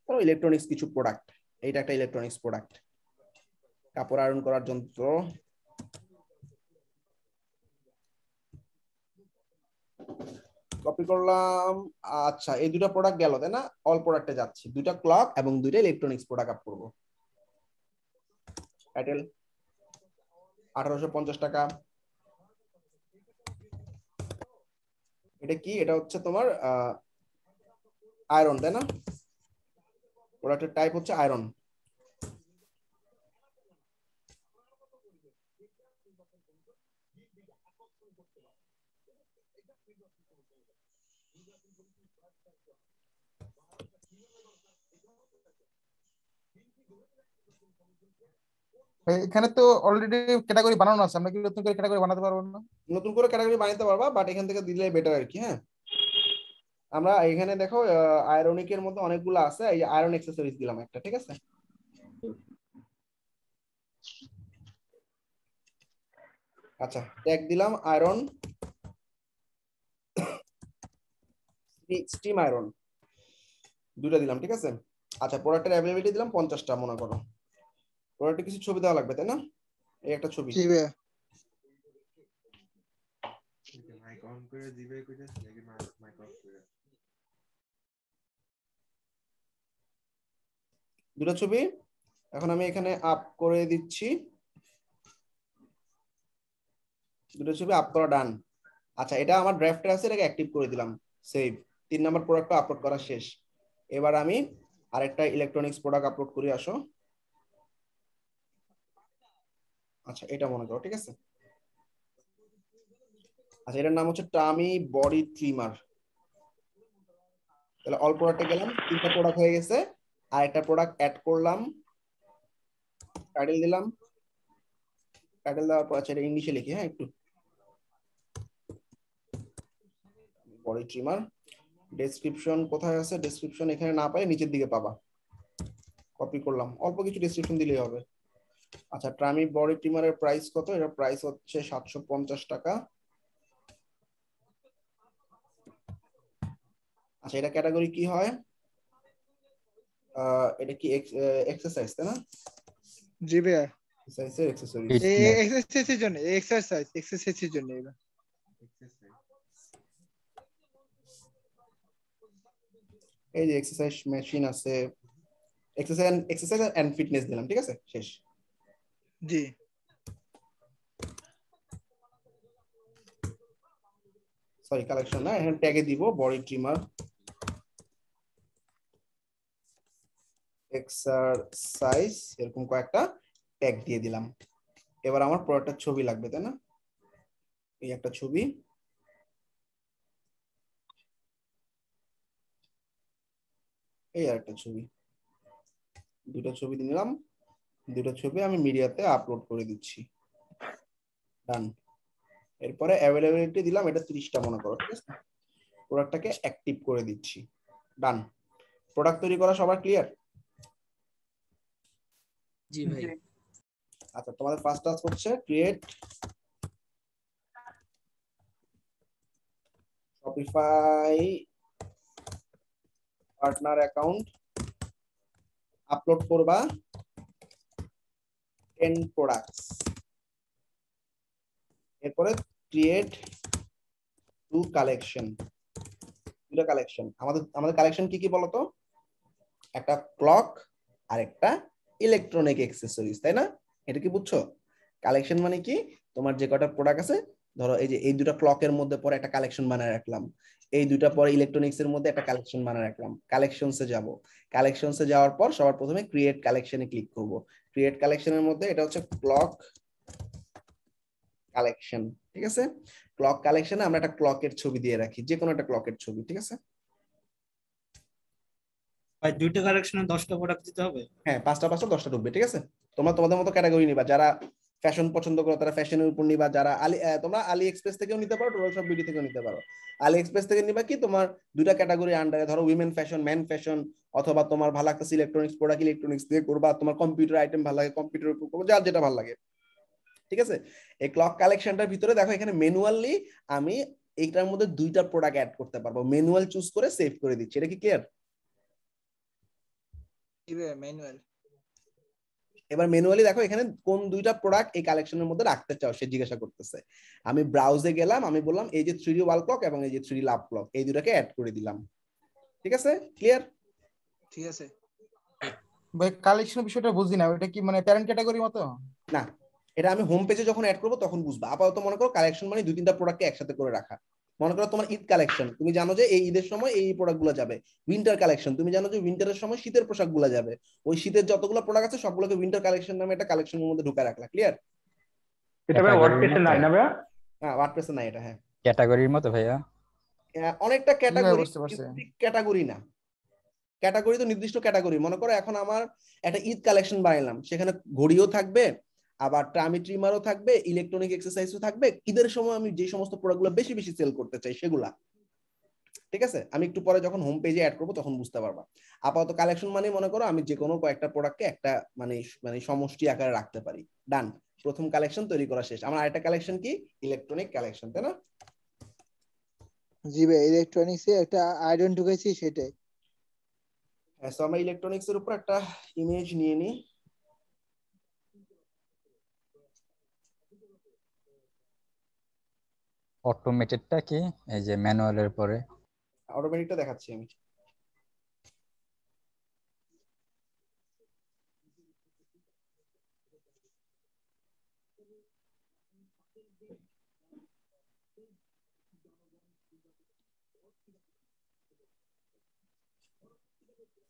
ধরো ইলেকট্রনিক্স কিছু প্রোডাক্ট এইটা একটা ইলেকট্রনিক্স প্রোডাক্ট কাপড় আয়রন করার যন্ত্র। কপি করলাম। আচ্ছা এই দুটো প্রোডাক্ট গেল, তাই না? অল প্রোডাক্টে যাচ্ছি। দুটো ক্লক এবং দুইটা ইলেকট্রনিক্স প্রোডাক্ট আপ করব। টাইটেল আঠারোশো টাকা। এটা কি? এটা হচ্ছে তোমার আয়রন তাই না? প্রোডাক্টের টাইপ হচ্ছে আয়রন। এখানে তো অলরেডি ক্যাটাগরি বানানো আছে। আমরা কি নতুন করে ক্যাটাগরি বানাতে পারব না? নতুন করে ক্যাটাগরি বানাতে পারবা বাট এখান থেকে দিলে বেটার আর কি হ্যাঁ? আমরা এখানে দেখো আয়রনিকের মধ্যে অনেকগুলো আছে। এই আয়রন অ্যাক্সেসরিজ দিলাম একটা ঠিক আছে? আচ্ছা ট্যাগ দিলাম আয়রন। Steam iron. দুইটা দিলাম ঠিক আছে? আচ্ছা প্রোডাক্টের অ্যাভেলেবিলিটি দিলাম পঞ্চাশটা মনে করো। প্রোডাক্টে কিছু ছবি দেওয়া লাগবে তাই না? এই একটা ছবি। অন করে দিবে কইতাছ নাকি দুটো ছবি। এখন আমি এখানে আপ করে দিচ্ছি। দুটো ছবি আপ করা ডান আচ্ছা এটা আমার ড্রাফটে আছে, এটাকে অ্যাক্টিভ করে দিলাম। সেভ তিন নম্বর প্রোডাক্টটা আপলোড করা শেষ। এবার আমি আরেকটা ইলেকট্রনিক্স প্রোডাক্ট আপলোড করে, আসো। আচ্ছা এটা মনে করো, ঠিক আছে? আচ্ছা এটার নাম হচ্ছে টামি বডি ট্রিমার তাহলে অল প্রোডাক্টে গেলাম, তিনটা প্রোডাক্ট হয়ে গেছে। আর একটা প্রোডাক্ট অ্যাড করলাম। টাইটেল দিলাম। টাইটেল দেওয়ার পর আচ্ছা এটা ইংলিশে লিখি হ্যাঁ একটু। বডি ট্রিমার ডেসক্রিপশন কোথায় আছে? ডেসক্রিপশন এখানে না পাই, নিচের দিকে পাবা। কপি করলাম। অল্প কিছু ডেসক্রিপশন দিলেই হবে। আচ্ছা ট্রামি বডি ট্রিমারের প্রাইস কত? এটা প্রাইস হচ্ছে সাতশো পঞ্চাশ টাকা। আচ্ছা এটা ক্যাটাগরি কি হয়? এটা কি এক্সারসাইজ তাই না? জি ভাইয়া। এক্সারসাইজের এক্সেসরিজ এক্সারসাইজের জন্য এক্সারসাইজ এক্সারসাইজের জন্য এবার। এই যে এক্সারসাইজ মেশিন আছে। এক্সারসাইজ এক্সারসাইজ এন্ড ফিটনেস দিলাম ঠিক আছে? শেষ। জি। সরি কালেকশন না এখানে ট্যাগে দিব বডি ট্রিমার এক্সারসাইজ এরকম কয়েকটা ট্যাগ দিয়ে দিলাম। এবার আমার প্রোডাক্টের ছবি লাগবে, তাই না? এই একটা ছবি। এই আর একটা ছবি। দুটো ছবি নিলাম। দুটো ছবি আমি মিডিয়াতে আপলোড করে দিচ্ছি। ডান এরপরে অ্যাভেলেবিলিটি দিলাম, এটা তিরিশটা মনে করো, ঠিক আছে? প্রোডাক্টটাকে অ্যাক্টিভ করে দিচ্ছি। ডান প্রোডাক্ট তৈরি করা সবার ক্লিয়ার জি ভাই। আচ্ছা তোমাদের ফার্স্ট টাস্ক হচ্ছে create Shopify partner account upload করবা 10 প্রোডাক্টস এরপরে ক্রিয়েট টু কালেকশন দুটো কালেকশন আমাদের আমাদের কালেকশন কি কি বলতো? একটা ক্লক আর একটা ইলেকট্রনিক অ্যাক্সেসরিজ তাই না? এটা কি বুঝছ? কালেকশন মানে কি? তোমার যে কটা প্রোডাক্ট আছে, ধরো এই যে এই দুটো ক্লকের মধ্যে পরে একটা কালেকশন বানায় রাখলাম। এই দুইটা পরে ইলেকট্রনিক্স এর মধ্যে একটা কালেকশন বানায় রাখলাম। কালেকশনসে যাব। কালেকশনসে যাওয়ার পর সবার প্রথমে ক্রিয়েট কালেকশনে ক্লিক করব। ক্রিয়েট কালেকশনের মধ্যে এটা হচ্ছে ক্লক কালেকশন ঠিক আছে? ক্লক কালেকশনে আমরা একটা ক্লকের ছবি দিয়ে রাখি যে কোনো একটা ক্লকের ছবি, ঠিক আছে? ভাই, দুইটা কালেকশনে দশটা প্রোডাক্ট দিতে হবে? হ্যাঁ পাঁচটা পাঁচটা, দশটা ঢুকবে, ঠিক আছে? তোমরা তোমাদের মতো ক্যাটাগরি নিবা, যারা ফ্যাশন পছন্দ করো, তারা ফ্যাশনের উপর নিবা, যারা আলি তোমরা আলি এক্সপ্রেস থেকেও নিতে পারো টোটাল সব বিডি থেকেও নিতে পারো। আলি এক্সপ্রেস থেকে নিবা কি, তোমার দুইটা ক্যাটাগরি আন্ডারে ধরো উইমেন ফ্যাশন ম্যান ফ্যাশন অথবা তোমার ভালো একটা ইলেকট্রনিক্স প্রোডাক্ট ইলেকট্রনিক্স দিয়ে করবা, তোমার কম্পিউটার আইটেম ভালো লাগে কম্পিউটার উপর করব, যার যেটা ভালো লাগে। ঠিক আছে? এই ক্লক কালেকশনটার ভিতরে দেখো, এখানে ম্যানুয়ালি আমি এইটার মধ্যে দুইটা প্রোডাক্ট অ্যাড করতে পারব। ম্যানুয়াল চুজ করে সেভ করে দিচ্ছি, এটা কি ক্লিয়ার ম্যানুয়াল এবার ম্যানুয়ালি দেখো এখানে কোন দুইটা প্রোডাক্ট এই কালেকশনের মধ্যে রাখতে চাও সে জিজ্ঞাসা করতেছে। আমি ব্রাউজে গেলাম আমি বললাম এই যে থ্রি ওয়াল ক্লক এবং এই যে থ্রি লাভ ক্লক এই দুটাকে অ্যাড করে দিলাম। ঠিক আছে? ক্লিয়ার ঠিক আছে। ভাই কালেকশন বিষয়টা বুঝি না ওটা কি মানে প্যারেন্ট ক্যাটাগরি মতো? না এটা আমি হোম পেজে যখন অ্যাড করব তখন বুঝবা। আপাতত মনে করো কালেকশন মানে দুই তিনটা প্রোডাক্টকে একসাথে করে রাখা। মনে করো তোমার ঈদ কালেকশন তুমি জানো যে এই ঈদের সময় এই প্রোডাক্টগুলো যাবে। উইন্টার কালেকশন তুমি জানো যে উইন্টারের সময় শীতের পোশাকগুলো যাবে। ওই শীতের যতগুলো প্রোডাক্ট আছে সবগুলোকে উইন্টার কালেকশন নামে একটা কালেকশনের মধ্যে ঢুকা রাখলা ক্লিয়ার এটা ভাই ওয়ার্ডপ্রেসে নাই না ভাইয়া? হ্যাঁ ওয়ার্ডপ্রেসে নাই এটা হ্যাঁ। ক্যাটাগরির মতো ভাইয়া? অনেকটা ক্যাটাগরি ক্যাটাগরি না। ক্যাটাগরি তো নির্দিষ্ট ক্যাটাগরি মনে করো এখন আমার একটা ঈদ কালেকশন বানাইলাম। সেখানে ঘড়িও থাকবে আবার ট্রামি ট্রিমারও থাকবে ইলেকট্রনিক এক্সারসাইজও থাকবে। ঈদের সময় আমি যে সমস্ত প্রোডাক্টগুলো বেশি বেশি সেল করতে চাই সেগুলা। ঠিক আছে? আমি একটু পরে যখন হোম পেজে অ্যাড করব তখন বুঝতে পারবা। আপাতত কালেকশন মানে মনে করো আমি যে কোনো কয়েকটা প্রোডাক্টকে একটা মানে মানে সমষ্টি আকারে রাখতে পারি। ডান প্রথম কালেকশন তৈরি করা শেষ। আমার আরেকটা কালেকশন কি? ইলেকট্রনিক কালেকশন তাই না? জি ভাই ইলেকট্রনিক্স এ একটা আয়রন ঢুকেছি সেটাই। হ্যাঁ তো আমরা ইলেকট্রনিক্স এর উপর একটা ইমেজ নিয়ে নিই। অটোমেটেডটা কি? এই যে ম্যানুয়ালের পরে। অটোমেটিকটা দেখাচ্ছি আমি।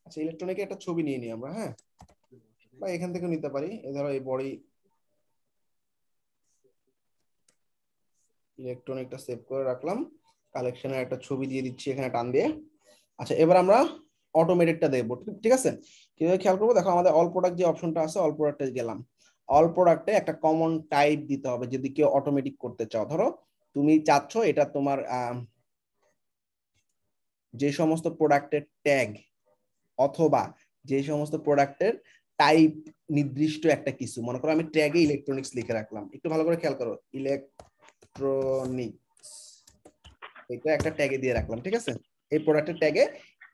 আচ্ছা ইলেকট্রনিকের একটা ছবি নিয়ে নিই আমরা হ্যাঁ? বা এখান থেকে নিতে পারি। এই ধরো এই বডি ইলেকট্রনিকটা সেভ করে রাখলাম। কালেকশনের একটা ছবি দিয়ে দিচ্ছি এখানে টান দিয়ে। আচ্ছা এবার আমরা অটোমেটেডটা দেখব, ঠিক আছে? কীভাবে খেয়াল করব? দেখো, আমাদের অল প্রোডাক্ট যে অপশনটা আছে অল প্রোডাক্টে গেলাম। অল প্রোডাক্টে একটা কমন টাইপ দিতে হবে, যদি কেউ অটোমেটিক করতে চাও। ধরো, তুমি চাচ্ছ এটা তোমার যে সমস্ত প্রোডাক্টের ট্যাগ অথবা যে সমস্ত প্রোডাক্টের টাইপ নির্দিষ্ট একটা কিছু। মনে করো, আমি ট্যাগে ইলেকট্রনিক্স লিখে রাখলাম। একটু ভালো করে খেয়াল করো। ইলেকট্রনিক্স এটা একটা ট্যাগে দিয়ে রাখলাম, ঠিক আছে? এই প্রোডাক্টের ট্যাগে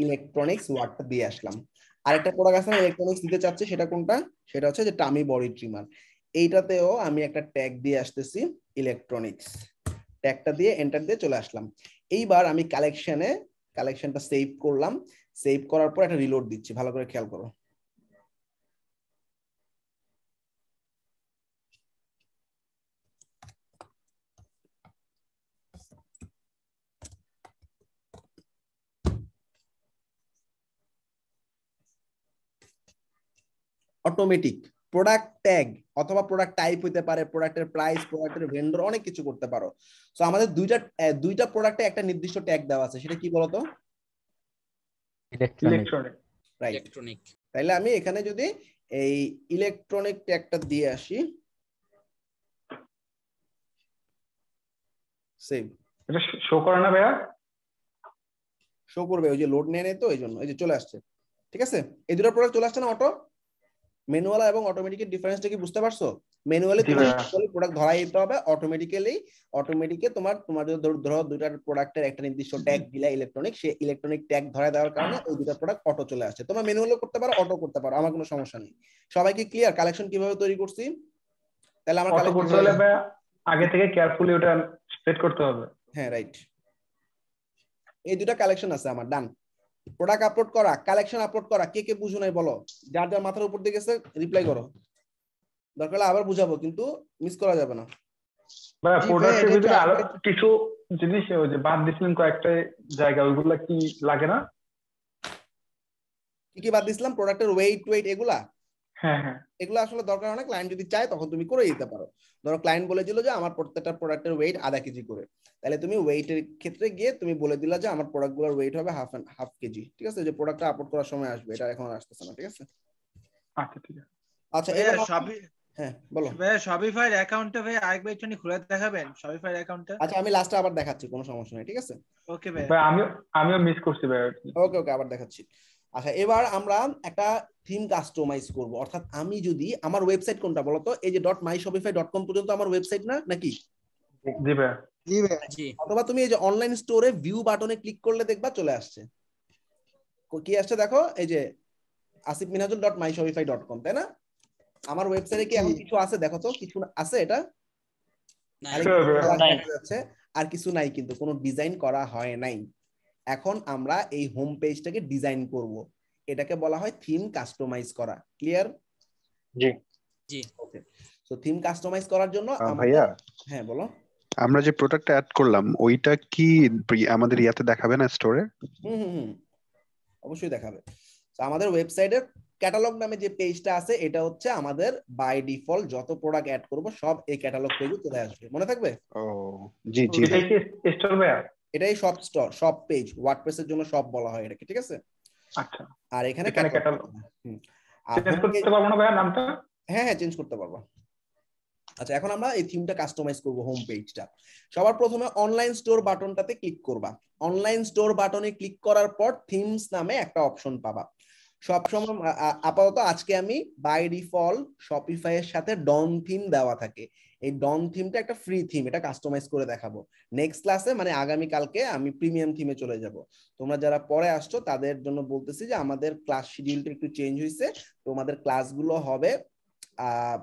ইলেকট্রনিক্স ওয়ার্ডটা দিয়ে আসলাম। আরেকটা প্রোডাক্ট আছে ইলেকট্রনিক্স দিতে চাচ্ছে, সেটা কোনটা? সেটা হচ্ছে যে টামি বডি ট্রিমার এইটাতেও আমি একটা ট্যাগ দিয়ে আসতেছি ইলেকট্রনিক্স ট্যাগটা দিয়ে এন্টার দিয়ে চলে আসলাম। এইবার আমি কালেকশনে কালেকশনটা সেভ করলাম। সেভ করার পর একটা রিলোড দিচ্ছি, ভালো করে খেয়াল করো। অটোমেটিক প্রোডাক্ট ট্যাগ অথবা প্রোডাক্ট টাইপ হইতে পারে প্রোডাক্টের প্রাইস প্রোডাক্টের ভেন্ডর অনেক কিছু করতে পারো। সো আমাদের দুইটা দুইটা প্রোডাক্টে একটা নির্দিষ্ট ট্যাগ দেওয়া আছে সেটা কি বলতো? ইলেকট্রনিক ইলেকট্রনিক রাইট ইলেকট্রনিক তাইলে আমি এখানে যদি এই ইলেকট্রনিক ট্যাগটা দিয়ে আসি সেভ এটা শো করে না ভাইয়া? শো করবে ওই যে লোড নিয়ে নেই তো এই জন্য এই যে চলে আসছে। ঠিক আছে? এই দুটো প্রোডাক্ট চলে আসছে না অটো? ম্যানুয়াল এবং অটোমেটিকের ডিফারেন্সটা কি বুঝতে পারছ? ম্যানুয়ালি তুমি প্রোডাক্ট ধরাই দিতে হবে অটোমেটিক্যালি অটোমেটিকে তোমার তোমার ধরো- ধরো দুইটার প্রোডাক্টের একটা নির্দিষ্ট ট্যাগ দিলা ইলেকট্রনিক সে ইলেকট্রনিক ট্যাগ ধরা দেওয়ার কারণে ওই দুটো প্রোডাক্ট অটো চলে আসছে। তোমার ম্যানুয়ালও করতে পারো অটো করতে পারো আমার কোনো সমস্যা নেই। সবাইকে ক্লিয়ার কালেকশন কীভাবে তৈরি করছি? তাহলে আমার অটো করতে হলে আগে থেকে কেয়ারফুলি ওটা সেট করতে হবে। হ্যাঁ রাইট এই দুটা কালেকশন আছে আমার ডান প্রোডাক্ট আপলোড করা কালেকশন আপলোড করা কে কে বুঝো নাই বলো যার যার মাথার উপর দিয়ে গেছে রিপ্লাই করো। দরকার হলে আবার বুঝাবো কিন্তু মিস করা যাবে না। প্রোডাক্টের ভিতরে আরও কিছু জিনিস ওই যে বাদ দিছিলেন কয়েকটা জায়গা ওইগুলা কি লাগে না? কি কি বাদ দিছিলাম? প্রোডাক্টের ওয়েট ওয়েট এগুলা? এগুলো আসলে দরকার হয় না ক্লায়েন্ট যদি চায় তখন তুমি করে দিতে পারো। ধরো ক্লায়েন্ট বলেছিল যে আমার প্রত্যেকটা প্রোডাক্টের ওয়েট আধা কেজি করে। তাহলে তুমি ওয়েটের ক্ষেত্রে গিয়ে তুমি বলে দিলা যে আমার প্রোডাক্টগুলোর ওয়েট হবে হাফ হাফ কেজি। ঠিক আছে? যে প্রোডাক্টটা আপলোড করার সময় আসবে। এটা এখন আসতেছে না ঠিক আছে? আচ্ছা ঠিক আছে। আচ্ছা এবার হ্যাঁ বলো। আরেকবার খুলে দেখাবেন। অ্যাকাউন্টটা আচ্ছা আমি লাস্টে আবার দেখাচ্ছি কোনো সমস্যা নেই ঠিক আছে? ওকে ভাইয়া। ভাই আমিও আমিও মিস করছি ভাই ওকে ওকে আবার দেখাচ্ছি। আচ্ছা এবার আমরা একটা থিম কাস্টমাইজ করব। অর্থাৎ আমি যদি আমার ওয়েবসাইট কোনটা বলতো এই যে dot my Shopify dot com পর্যন্ত আমার ওয়েবসাইট না নাকি? অথবা তুমি এই যে অনলাইন স্টোরে ভিউ বাটনে ক্লিক করলে দেখবা চলে আসছে। কি আসছে দেখো? এই যে Asif Minajul dot my Shopify dot com তাই না? আমার ওয়েবসাইটে কি এখন কিছু আছে? দেখো তো কিছু আছে এটা? আর কিছু নাই কিন্তু কোনো ডিজাইন করা হয় নাই। এখন আমরা এই হোম পেজটাকে ডিজাইন করব। এটাকে বলা হয় থিম কাস্টমাইজ করা। ক্লিয়ার জি। জি। ওকে সো থিম কাস্টমাইজ করার জন্য ভাইয়া হ্যাঁ বলো। আমরা যে প্রোডাক্টটা অ্যাড করলাম ওইটা কি আমাদের ইয়াতে দেখাবে না স্টোরে হুম হুম হুম। অবশ্যই দেখাবে। তো আমাদের ওয়েবসাইটের ক্যাটালগ নামে যে পেজটা আছে এটা হচ্ছে আমাদের বাই ডিফল্ট যত প্রোডাক্ট অ্যাড করব সব এই ক্যাটালগ পেজে চলে আসবে। মনে থাকবে? ও জি জি। স্টোর ভাইয়া এটাই সব স্টোর সব পেজ ওয়ার্ডপ্রেসের জন্য সব বলা হয় এটাকে ঠিক আছে? আচ্ছা। আর এখানে। আর চেঞ্জ করতে পারব না ভাইয়া নামটা? হ্যাঁ হ্যাঁ চেঞ্জ করতে পারব। আচ্ছা এখন আমরা এই থিমটা কাস্টমাইজ করব হোম পেজটা সবার প্রথমে অনলাইন স্টোর বাটনটাতে ক্লিক করবা। অনলাইন স্টোর বাটনে ক্লিক করার পর থিমস নামে একটা অপশন পাবা। সবসময় আপাতত আজকে আমি বাই ডিফল্ট শপিফাই এর সাথে ডন থিম দেওয়া থাকে। এই ডন থিমটা একটা ফ্রি থিম এটা কাস্টমাইজ করে দেখাবো। নেক্সট ক্লাসে মানে আগামী কালকে আমি প্রিমিয়াম থিমে চলে যাব। তোমরা যারা পরে আসছো তাদের জন্য বলতেছি যে আমাদের ক্লাস শিডিউলটা একটু চেঞ্জ হয়েছে তোমাদের ক্লাসগুলো হবে আহ,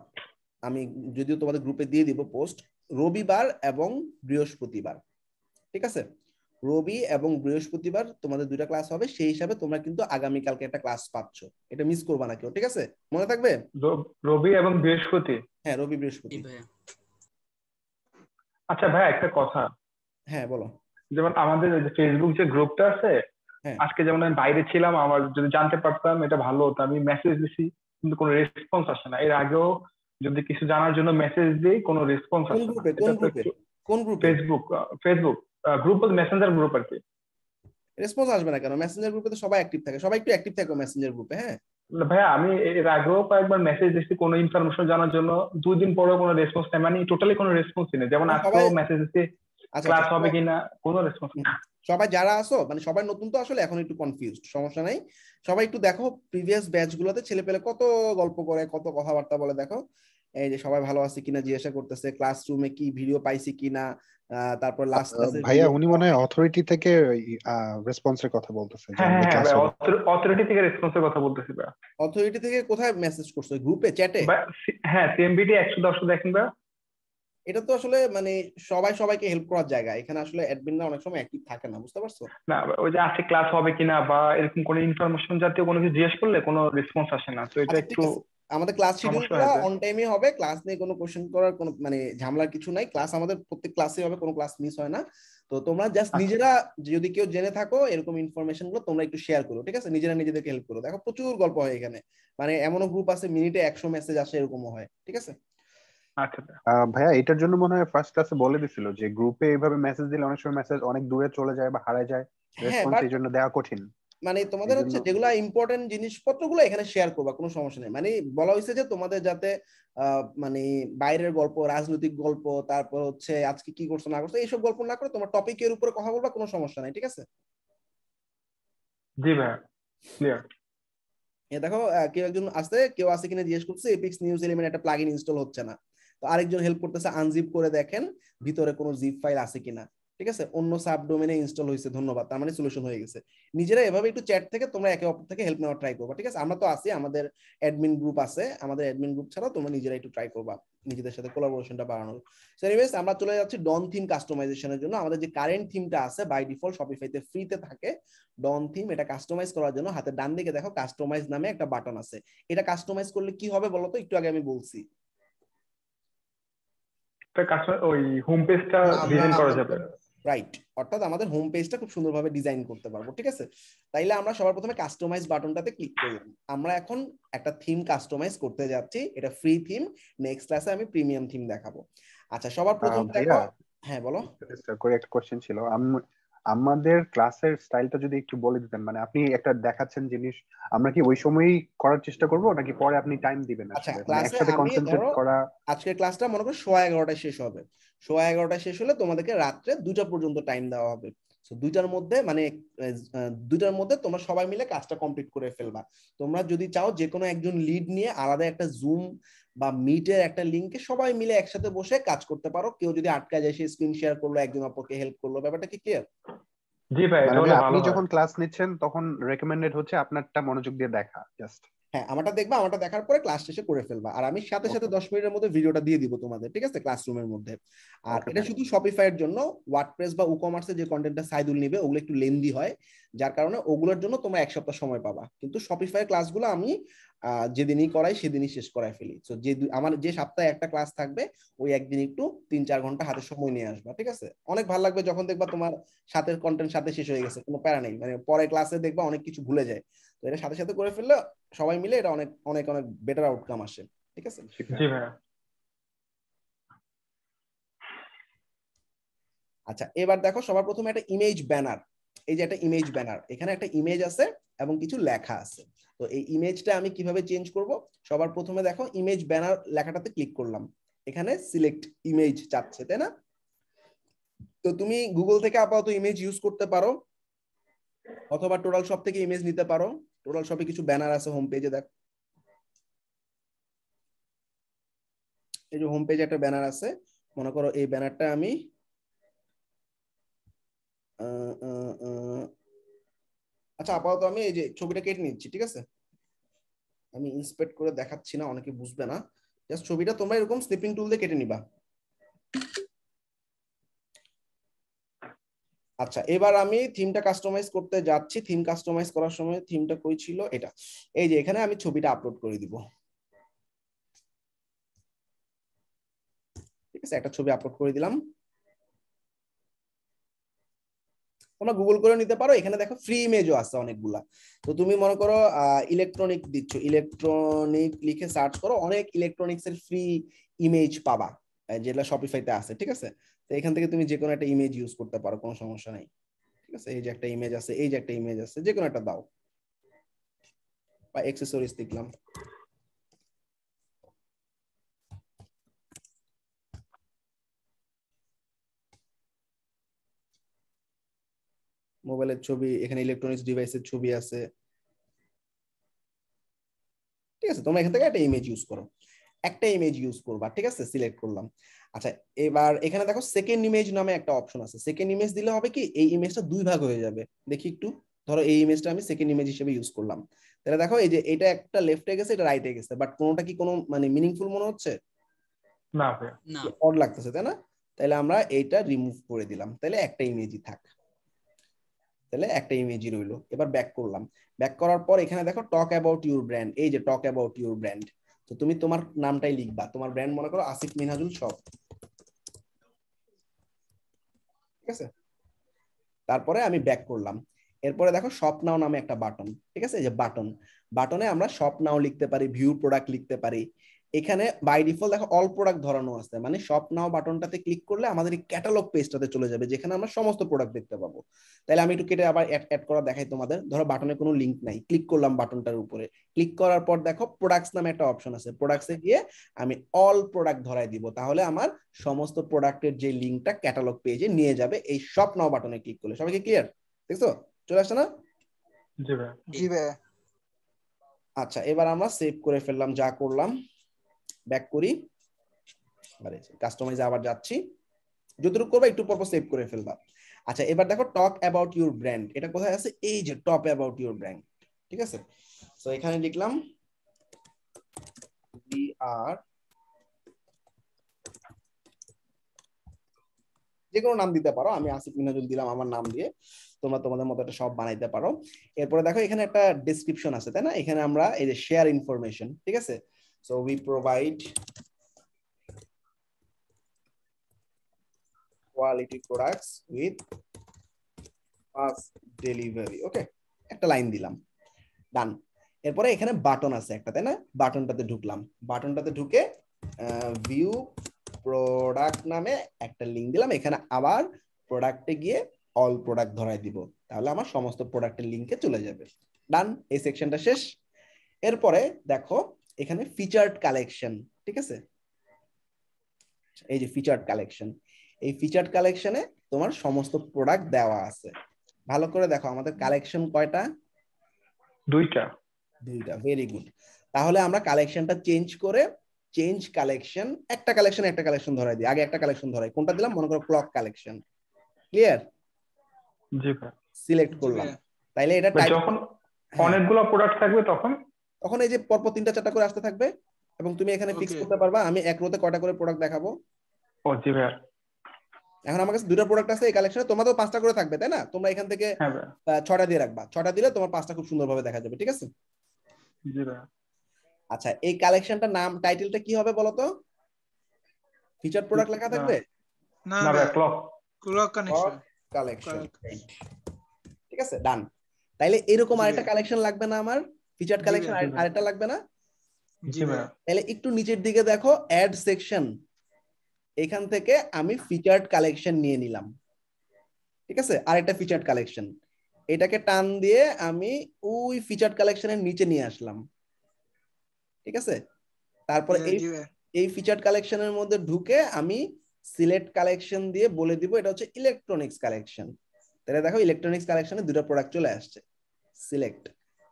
আমি যদিও তোমাদের গ্রুপে দিয়ে দিব পোস্ট রবিবার এবং বৃহস্পতিবার। ঠিক আছে? রবি এবং বৃহস্পতিবার তোমাদের দুইটা ক্লাস হবে সেই হিসাবে তোমরা কিন্তু আগামী কালকে একটা ক্লাস পাচ্ছ। এটা মিস করবা না কেউ ঠিক আছে? মনে থাকবে? রবি এবং বৃহস্পতি। হ্যাঁ রবি বৃহস্পতি। আচ্ছা ভাইয়া একটা কথা। হ্যাঁ বলো। যেমন আমাদের ওই যে ফেসবুক যে গ্রুপটা আছে হ্যাঁ। আজকে যেমন আমি বাইরে ছিলাম আমার যদি জানতে পারতাম এটা ভালো হতো। আমি মেসেজ দিছি কিন্তু কোনো রেসপন্স আসে না। এর আগেও যদি কিছু জানার জন্য মেসেজ দিই কোনো রেসপন্স আসে না। কোন গ্রুপে? Facebook Facebook group? Messenger group আর কি। রেসপন্স আসবে না কেন? মেসেঞ্জার গ্রুপে তো সবাই অ্যাক্টিভ থাকে। সবাই একটু অ্যাক্টিভ থাকে মেসেঞ্জার গ্রুপে হ্যাঁ? ভাইয়া আমি এর আগেও কয়েকবার মেসেজ দিচ্ছি কোনো ইনফরমেশন জানার জন্য। দুই দিন পরেও কোনো রেসপন্স নেই। মানে টোটালি কোনো রেসপন্স নেই। যেমন আজকেও সবাই- মেসেজ দিচ্ছি ক্লাস হবে কিনা? কোনো রেসপন্স নেই। সবাই যারা আসো মানে সবাই নতুন তো আসলে এখন একটু কনফিউজ সমস্যা নাই। সবাই একটু দেখো প্রিভিয়াস ব্যাচ গুলোতে ছেলে পেলে কত গল্প করে কত কথাবার্তা বলে দেখো। এই যে সবাই ভালো আছে কিনা জিজ্ঞাসা করতেছে ক্লাসরুমে কি ভিডিও পাইছি কিনা তারপর লাস্ট ক্লাসে ভাইয়া উনি মনে হয় অথরিটি থেকে রেসপন্সের কথা বলতেছে যে হ্যাঁ হ্যাঁ অথরিটি থেকে রেসপন্সের কথা বলতেছি ভাইয়া। অথরিটি থেকে কোথায় মেসেজ করছ? গ্রুপে চ্যাটে হ্যাঁ সিএমবিটি একশো দশটা দেখেন ভাইয়া। এটা তো আসলে মানে সবাই সবাইকে হেল্প করার জায়গা। এখানে আসলে অ্যাডমিনরা অনেক সময় অ্যাক্টিভ থাকে না বুঝতে পারছ? না ওই যে আজকে ক্লাস হবে কিনা বা এরকম কোনো ইনফরমেশন জাতীয় কোনো কিছু জিজ্ঞেস করলে কোনো রেসপন্স আসে না। তো এটা আচ্ছা, একটু। আমাদের ক্লাস শিডিউলটা হয়ে অন টাইমে হবে ক্লাস নিয়ে কোনো কোশ্চেন করার কোনো মানে ঝামেলার কিছু নাই। ক্লাস আমাদের প্রত্যেক ক্লাসে হবে কোনো ক্লাস মিস হয় না। তো তোমরা জাস্ট আচ্ছা। নিজেরা যদি কেউ জেনে থাকো এরকম ইনফরমেশনগুলো তোমরা একটু শেয়ার করো ঠিক আছে? নিজেরা নিজেদেরকে হেল্প করো। দেখো প্রচুর গল্প হয় এখানে। মানে এমনও গ্রুপ আছে মিনিটে একশো মেসেজ আসে এরকমও হয় ঠিক আছে? আচ্ছা। ভাইয়া। আহ, ভাইয়া এটার জন্য মনে হয় ফার্স্ট ক্লাসে বলে দিছিল যে গ্রুপে এইভাবে মেসেজ দিলে অনেক সময় মেসেজ অনেক দূরে চলে যায় বা হারায় যায়। হ্যাঁ রেসপন্স বাট এই জন্য দেওয়া কঠিন। মানে তোমাদের হচ্ছে যেগুলো ইম্পর্টেন্ট জিনিসপত্রগুলো এখানে শেয়ার করবা কোনো সমস্যা নেই। মানে বলা হয়েছে যে তোমাদের যাতে মানে বাইরের গল্প রাজনৈতিক গল্প তারপর হচ্ছে আজকে কি করছ না করছ এইসব গল্প না করে তোমার টপিকের উপরে কথা বলবা কোনো সমস্যা নাই ঠিক আছে? জি ক্লিয়ার দেখো কেউ একজন আছে কেউ আছে কিনা জিজ্ঞেস করছে এপিক্স নিউজ এলিমেন্ট একটা প্লাগইন ইনস্টল হচ্ছে না। তো আরেকজন হেল্প করতেছে আনজিপ করে দেখেন ভিতরে কোনো জিপ ফাইল আছে কিনা। ঠিক আছে? অন্য সাব ডোমেনে ইনস্টল হয়েছে ধন্যবাদ। তার মানে সলিউশন হয়ে গেছে। নিজেরা এভাবে একটু চ্যাট থেকে তোমরা একে অপর থেকে হেল্প নেওয়ার ট্রাই করবা ঠিক আছে? আমরা তো আছি আমাদের অ্যাডমিন গ্রুপ আছে আমাদের অ্যাডমিন গ্রুপ ছাড়া তোমরা নিজেরা একটু ট্রাই করবা নিজেদের সাথে কোলাবোরেশনটা বাড়ানোর। সো এনিওয়েজ আমরা চলে যাচ্ছি ডন থিম কাস্টমাইজেশনের জন্য। আমাদের যে কারেন্ট থিমটা আছে বাই ডিফল্ট শপিফাইতে ফ্রিতে থাকে ডন থিম এটা কাস্টমাইজ করার জন্য। হাতে ডান দিকে দেখো কাস্টমাইজ নামে একটা বাটন আছে। এটা কাস্টমাইজ করলে কি হবে বলো তো? একটু আগে আমি বলছি। ওই হোম পেজটা ডিজাইন করা যাবে। রাইট অর্থাৎ আমাদের হোম পেজটা খুব সুন্দরভাবে ডিজাইন করতে পারব ঠিক আছে? তাইলে আমরা সবার প্রথমে কাস্টমাইজ বাটনটাতে ক্লিক করি আমরা এখন একটা থিম কাস্টমাইজ করতে যাচ্ছি এটা ফ্রি থিম নেক্সট ক্লাসে আমি প্রিমিয়াম থিম দেখাবো। আচ্ছা সবার প্রথম দেখো। হ্যাঁ বলো। করে একটা কোশ্চেন ছিল। আম- আমাদের ক্লাসের স্টাইলটা যদি একটু বলে দিতেন মানে আপনি একটা দেখাচ্ছেন জিনিস আমরা কি ওই সময়ই করার চেষ্টা করব নাকি পরে আপনি টাইম দিবেন আচ্ছা? মানে ক্লাসে একসাথে কনসেন্ট্রেট করা আজকের ক্লাসটা মনে করো সোয়া এগারোটায় শেষ হবে সোয়া এগারোটায় শেষ হলে তোমাদেরকে রাত্রে দুটা পর্যন্ত টাইম দেওয়া হবে দুইটার মধ্যে মানে দুইটার মধ্যে তোমরা সবাই মিলে কাজটা কমপ্লিট করে ফেলবা। তোমরা যদি চাও যে কোনো একজন লিড নিয়ে আলাদা একটা জুম বা মিটের একটা লিঙ্কে সবাই মিলে একসাথে বসে কাজ করতে পারো। কেউ যদি আটকা যায় সে স্ক্রিন শেয়ার করল একজন অপরকে হেল্প করল। ব্যাপারটা কি ক্লিয়ার জি ভাই মানে আপনি যখন ক্লাস নিচ্ছেন তখন রেকমেন্ডেড হচ্ছে আপনারটা মনোযোগ দিয়ে দেখা জাস্ট হ্যাঁ আমারটা দেখবা আমারটা দেখার পরে ক্লাস শেষে করে ফেলবা। আর আমি সাথে সাথে দশ মিনিটের মধ্যে ভিডিওটা দিয়ে দিব তোমাদের ঠিক আছে? ক্লাসরুমের মধ্যে। আর এটা শুধু শপিফাই এর জন্য ওয়ার্ডপ্রেস বা উকমার্সের যে কন্টেন্টটা সাইদুল নিবে ওগুলো একটু লেন্দি হয় যার কারণে ওগুলোর জন্য তোমরা এক সপ্তাহ সময় পাবা। কিন্তু শপিফাই ক্লাসগুলো আমি যেদিনই করাই সেদিনই শেষ করাই ফেলি। তো যে আমার যে সপ্তাহে একটা ক্লাস থাকবে ওই একদিন একটু তিন চার ঘণ্টা হাতে সময় নিয়ে আসবা ঠিক আছে? অনেক ভালো লাগবে যখন দেখবা তোমার সাথে কন্টেন্ট সাথে শেষ হয়ে গেছে কোনো প্যারা নেই। মানে পরে ক্লাসে দেখবা অনেক কিছু ভুলে যায়। তো এটা সাথে সাথে করে ফেললে সবাই মিলে এটা অনেক অনেক অনেক বেটার আউটকাম আসে। ঠিক আছে? জি ভাইয়া। আচ্ছা এবার দেখো সবার প্রথমে একটা ইমেজ ব্যানার এই যে একটা ইমেজ ব্যানার এখানে একটা ইমেজ আছে এবং কিছু লেখা আছে। তো এই ইমেজটা আমি কীভাবে চেঞ্জ করব? সবার প্রথমে দেখো ইমেজ ব্যানার লেখাটাতে ক্লিক করলাম। এখানে সিলেক্ট ইমেজ চাচ্ছে তাই না? তো তুমি গুগল থেকে আপাতত ইমেজ ইউজ করতে পারো অথবা টোটাল শপ থেকে ইমেজ নিতে পারো। টোটাল শপে কিছু ব্যানার আছে হোম পেজে দেখ। এই যে হোম পেজে একটা ব্যানার আছে। মনে করো এই ব্যানারটা আমি আচ্ছা আপাতত আমি এই যে ছবিটা কেটে নিচ্ছি, ঠিক আছে? আমি ইন্সপেক্ট করে দেখাচ্ছি না, অনেকে বুঝবে না। জাস্ট ছবিটা তোমরা এরকম স্নিপিং টুল দিয়ে কেটে নিবা। আচ্ছা এবার আমি থিমটা কাস্টমাইজ করতে যাচ্ছি। থিম কাস্টমাইজ করার সময় থিমটা কই ছিল? এটা। এই যে, এখানে আমি ছবিটা আপলোড করে দিব। ঠিক আছে, একটা ছবি আপলোড করে দিলাম। তোমরা গুগল করে নিতে পারো। এখানে দেখো ফ্রি ইমেজও আছে অনেকগুলা। তো তুমি মনে করো ইলেকট্রনিক দিচ্ছ। ইলেকট্রনিক লিখে সার্চ করো। অনেক ইলেকট্রনিক্স এর ফ্রি ইমেজ পাবা যেটা শপিফাইতে আছে। ঠিক আছে? এখান থেকে তুমি যে কোনো একটা ইমেজ ইউজ করতে পারো, কোনো সমস্যা নাই। ঠিক আছে? এই যে একটা ইমেজ আছে, এই যে একটা ইমেজ আছে যে কোনো একটা দাও। বা এক্সেসরিজ দেখলাম। মোবাইলের ছবি, এখানে ইলেকট্রনিক্স ডিভাইসের ছবি আছে। ঠিক আছে? তোমরা এখান থেকে একটা ইমেজ ইউজ করো। একটা ইমেজ ইউজ করবা, ঠিক আছে? সিলেক্ট করলাম। আচ্ছা এবার এখানে দেখো সেকেন্ড ইমেজ নামে একটা অপশন আছে। সেকেন্ড ইমেজ দিলে হবে কি এই ইমেজটা দুই ভাগ হয়ে যাবে। দেখি একটু। ধরো এই ইমেজটা আমি সেকেন্ড ইমেজ হিসেবে ইউজ করলাম। তাহলে দেখো এই যে এটা একটা লেফটে গেছে এটা রাইটে গেছে। বাট কোনোটা কি কোনো মানে মিনিংফুল মনে হচ্ছে? না অড লাগতেছে তাই না? তাহলে আমরা এইটা রিমুভ করে দিলাম। তাহলে একটা ইমেজই থাক। তাহলে একটা ইমেজই রইল। এবার ব্যাক করলাম। ব্যাক করার পর এখানে দেখো টক অ্যাবাউট ইউর ব্র্যান্ড এই যে টক অ্যাবাউট ইউর ব্র্যান্ড তো তুমি তোমার নামটাই লিখবা। তোমার ব্র্যান্ড মনে করো আসিফ মিনহাজুল শপ ঠিক আছে? তারপরে আমি ব্যাক করলাম। এরপরে দেখো শপ নাও নামে একটা বাটন ঠিক আছে? যে বাটন বাটনে আমরা শপ নাও লিখতে পারি ভিউ প্রোডাক্ট লিখতে পারি। এখানে বাই ডিফল্ট দেখো অল প্রোডাক্ট ধরানো আছে। মানে শপ নাও বাটনটাতে ক্লিক করলে আমাদের এই ক্যাটালগ পেজটাতে চলে যাবে যেখানে আমরা সমস্ত প্রোডাক্ট দেখতে পাবো। তাহলে আমি একটু কেটে আবার অ্যাড করা দেখাই তোমাদের। ধরো বাটনে কোনো লিংক নাই। ক্লিক করলাম বাটনটার উপরে। ক্লিক করার পর দেখো প্রোডাক্টস নামে একটা অপশন আছে। প্রোডাক্টসে গিয়ে আমি অল প্রোডাক্ট ধরাই দিব। তাহলে আমার সমস্ত প্রোডাক্টের যে লিংকটা ক্যাটালগ পেজে নিয়ে যাবে এই শপ নাও বাটনে ক্লিক করলে। সবাইকে ক্লিয়ার দেখছ? চলে আসছে না? জি ভাইয়া জি ভাই। আচ্ছা এবার আমরা সেভ করে ফেললাম যা করলাম। ব্যাক করি। কাস্টমাইজে আবার যাচ্ছি। যতটুকু করবা একটু পর সেভ করে ফেলবা। আচ্ছা এবার দেখো টক অ্যাবাউট ইউর ব্র্যান্ড এটা কোথায় আছে? এই যে টপ অ্যাবাউট ইউর ব্র্যান্ড ঠিক আছে? তো এখানে লিখলাম উই আর যে কোনো নাম দিতে পারো। আমি আসিফ মিনাজুল দিলাম আমার নাম দিয়ে। তোমরা তোমাদের মতো একটা সব বানাইতে পারো। এরপরে দেখো এখানে একটা ডেসক্রিপশন আছে, তাই না? এখানে আমরা এই যে শেয়ার ইনফরমেশন ঠিক আছে? So we provide quality products with fast delivery okay একটা লাইন দিলাম। ডান এরপরে এখানে বাটন আছে একটা, তাই না? বাটনটাতে ঢুকলাম। বাটনটাতে ঢুকে ভিউ প্রোডাক্ট নামে একটা লিঙ্ক দিলাম। এখানে আবার প্রোডাক্টে গিয়ে অল প্রোডাক্ট ধরাই দিব। তাহলে আমার সমস্ত প্রোডাক্টের লিঙ্কে চলে যাবে। ডান এই সেকশনটা শেষ। এরপরে দেখো এখানে ফিচার্ড কালেকশন ঠিক আছে? এই যে ফিচার্ড কালেকশন এই ফিচার্ড কালেকশনে তোমার সমস্ত প্রোডাক্ট দেওয়া আছে। ভালো করে দেখো আমাদের কালেকশন কয়টা? দুইটা। দুইটা ভেরি গুড তাহলে আমরা কালেকশনটা চেঞ্জ করে চেঞ্জ কালেকশন একটা কালেকশন একটা কালেকশন ধরাই দিই। আগে একটা কালেকশন ধরাই। কোনটা দিলাম? মনে করো ক্লক কালেকশন ক্লিয়ার জি সিলেক্ট করলাম। তাইলে এটা যখন অনেকগুলো প্রোডাক্ট থাকবে তখন তখন এই যে পরপর তিনটা চারটা করে আসতে থাকবে এবং তুমি এখানে ফিক্স করতে পারবা আমি এক রোতে কয়টা করে প্রোডাক্ট দেখাবো? ও জি ভাইয়া। এখন আমার কাছে দুটো প্রোডাক্ট আছে এই কালেকশনে তোমার তো পাঁচটা করে থাকবে তাই না? তোমরা এখান থেকে হ্যাঁ ছটা দিয়ে রাখবা। ছটা দিলে তোমার পাঁচটা খুব সুন্দরভাবে দেখা যাবে ঠিক আছে? জি ভাইয়া। আচ্ছা এই কালেকশনটার নাম টাইটেলটা কি হবে বলো তো? ফিচার প্রোডাক্ট লেখা থাকবে? না না ক্লক ক্লক কানেকশন কালেকশন ঠিক আছে ডান তাইলে এরকম আরেকটা কালেকশন লাগবে না আমার? ফিচার কালেকশন আরেকটা লাগবে না? তাহলে একটু নিচের দিকে দেখো অ্যাড সেকশন এখান থেকে আমি ফিচার্ড কালেকশন নিয়ে নিলাম। ঠিক আছে? আরেকটা ফিচার্ড কালেকশন এটাকে টান দিয়ে আমি ওই ফিচার্ড কালেকশনের নিচে নিয়ে আসলাম। ঠিক আছে? তারপরে এই এই ফিচার্ড কালেকশনের মধ্যে ঢুকে আমি সিলেক্ট কালেকশন দিয়ে বলে দিব এটা হচ্ছে ইলেকট্রনিক্স কালেকশন তাহলে দেখো ইলেকট্রনিক্স কালেকশনে দুটো প্রোডাক্ট চলে আসছে। সিলেক্ট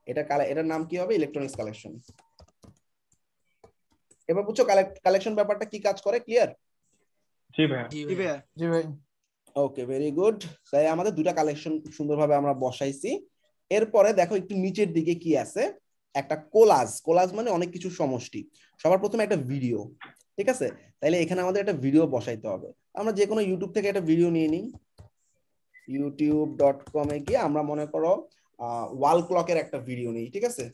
এটা কালে এটার নাম কি হবে? ইলেকট্রনিক্স কালেকশন এবার বুঝছ কালেকশন ব্যাপারটা কি কাজ করে? ক্লিয়ার জি ভাইয়া। জি ভাইয়া। জি ভাই। ওকে ভেরি গুড তাই আমাদের দুটা কালেকশন সুন্দরভাবে আমরা বসাইছি। এরপরে দেখো একটু নিচের দিকে কি আছে? একটা কোলাজ কোলাজ মানে অনেক কিছু সমষ্টি। সবার প্রথমে একটা ভিডিও ঠিক আছে? তাইলে এখানে আমাদের একটা ভিডিও বসাইতে হবে। আমরা যে কোনো ইউটিউব থেকে একটা ভিডিও নিয়ে নিই। ইউটিউব ডট কমে গিয়ে আমরা মনে করো ওয়াল ক্লকের একটা ভিডিও নেই ঠিক আছে?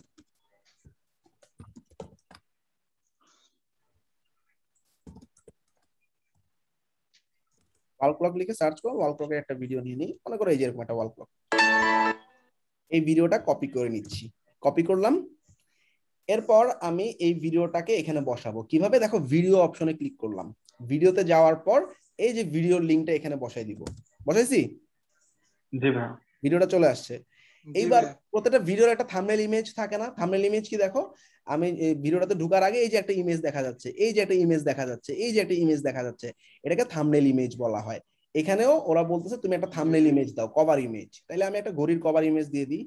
ওয়াল ক্লক লিখে সার্চ করো ওয়াল ক্লকের একটা ভিডিও নিয়ে নিই মনে করো এই যে এরকম একটা ওয়াল ক্লক এই ভিডিওটা কপি করে নিচ্ছি। কপি করলাম। এরপর আমি এই ভিডিওটাকে এখানে বসাবো। কীভাবে? দেখো ভিডিও অপশনে ক্লিক করলাম। ভিডিওতে যাওয়ার পর এই যে ভিডিওর লিংকটা এখানে বসাই দিব। বসাইছি? জি ভিডিওটা চলে আসছে। এইবার প্রত্যেকটা ভিডিওর একটা থাম্বনেল ইমেজ থাকে না? থাম্বনেল ইমেজ কি দেখো? আমি ভিডিওটাতে ঢোকার আগে এই যে একটা ইমেজ দেখা যাচ্ছে এই যে একটা ইমেজ দেখা যাচ্ছে এই যে একটা ইমেজ দেখা যাচ্ছে এটাকে থাম্বনেল ইমেজ বলা হয়। এখানেও ওরা বলতেছে তুমি একটা থাম্বনেল ইমেজ দাও কভার ইমেজ তাহলে আমি একটা ঘড়ির কভার ইমেজ দিয়ে দিই।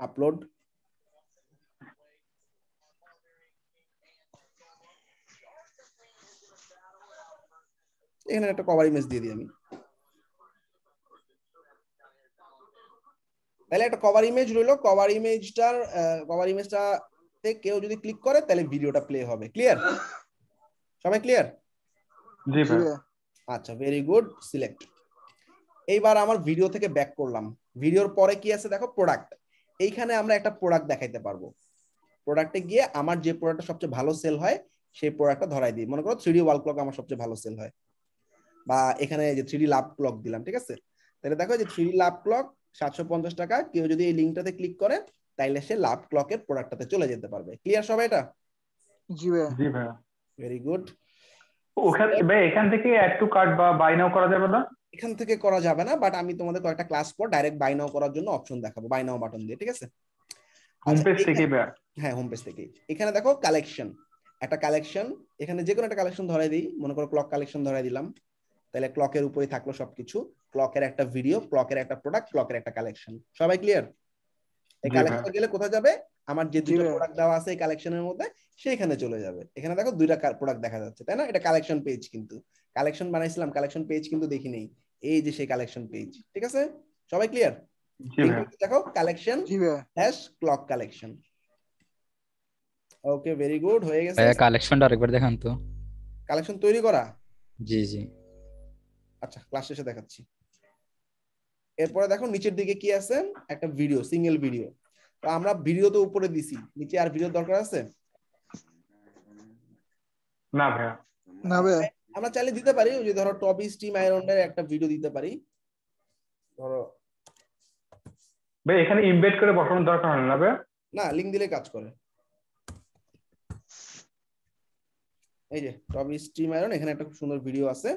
আপলোড এখানে একটা কভার ইমেজ দিয়ে দিই আমি। তাহলে একটা কভার ইমেজ রইল। কভার ইমেজটার কভার ইমেজটাতে কেউ যদি ক্লিক করে তাহলে ভিডিওটা প্লে হবে। ক্লিয়ার সবাই ক্লিয়ার জি আচ্ছা ভেরি গুড সিলেক্ট এইবার আমার ভিডিও থেকে ব্যাক করলাম। ভিডিওর পরে কি আছে দেখো? প্রোডাক্ট এইখানে আমরা একটা প্রোডাক্ট দেখাইতে পারব। প্রোডাক্টে গিয়ে আমার যে প্রোডাক্টটা সবচেয়ে ভালো সেল হয় সেই প্রোডাক্টটা ধরাই দিই। মনে করো থ্রি ওয়াল ক্লক আমার সবচেয়ে ভালো সেল হয়। বা এখানে যে থ্রি লাভ ক্লক দিলাম ঠিক আছে? তাহলে দেখো যে থ্রি লাভ ক্লক সাতশো পঞ্চাশ টাকা কেউ যদি এই লিঙ্কটাতে ক্লিক করে তাইলে সে লাভ ক্লকের প্রোডাক্টটাতে চলে যেতে পারবে। ক্লিয়ার সবাই এটা? জি ভাইয়া। জি ভাইয়া। ভেরি গুড ওখান ভাই এখান থেকে অ্যাড টু কার্ড বা বাই নাও করা যাবে না? এখান থেকে করা যাবে না বাট আমি তোমাদের কয়েকটা ক্লাস পর ডাইরেক্ট বাই নাও করার জন্য অপশন দেখাবো বাই নাও বাটন দিয়ে ঠিক আছে? হোম পেজ থেকে হ্যাঁ হোম পেজ থেকেই। এখানে দেখো কালেকশন একটা কালেকশন এখানে যে কোনো একটা কালেকশন ধরাই দিই মনে করো ক্লক কালেকশন ধরাই দিলাম তাহলে ক্লকের উপরে থাকল সবকিছু। ক্লকের একটা ভিডিও ক্লকের একটা প্রোডাক্ট ক্লকের একটা কালেকশন সবাই ক্লিয়ার এই কালেকশন গেলে কোথায় যাবে? আমার যে দুটো প্রোডাক্ট দেওয়া আছে এই কালেকশনের মধ্যে সেইখানে চলে যাবে। এখানে দেখো দুইটা প্রোডাক্ট দেখা যাচ্ছে তাই না? এটা কালেকশন পেজ কিন্তু। কালেকশন বানাইছিলাম কালেকশন পেজ কিন্তু দেখি নেই। এই যে সেই কালেকশন পেজ ঠিক আছে? সবাই ক্লিয়ার দেখো কালেকশন জি hash clock collection okay very good হয়ে গেছে। কালেকশনটা আরেকবার দেখান তো। কালেকশন তৈরি করা? জি জি। আচ্ছা ক্লাস শেষে দেখাচ্ছি। এরপরে দেখো নিচের দিকে কি আছে? একটা ভিডিও সিঙ্গেল ভিডিও তো আমরা ভিডিও তো উপরে দিছি। নিচে আর ভিডিও দরকার আছে? না ভাইয়া। না ভাইয়া। আমরা চাইলে দিতে পারি ওই যে ধরো টপ স্টিম আয়রনের একটা ভিডিও দিতে পারি। ধরো ভাই এখানে ইমবেড করে বসানোর দরকার হয় না ভাইয়া? না লিংক দিলে কাজ করে। এই যে টপ স্টিম আয়রন এখানে একটা খুব সুন্দর ভিডিও আছে।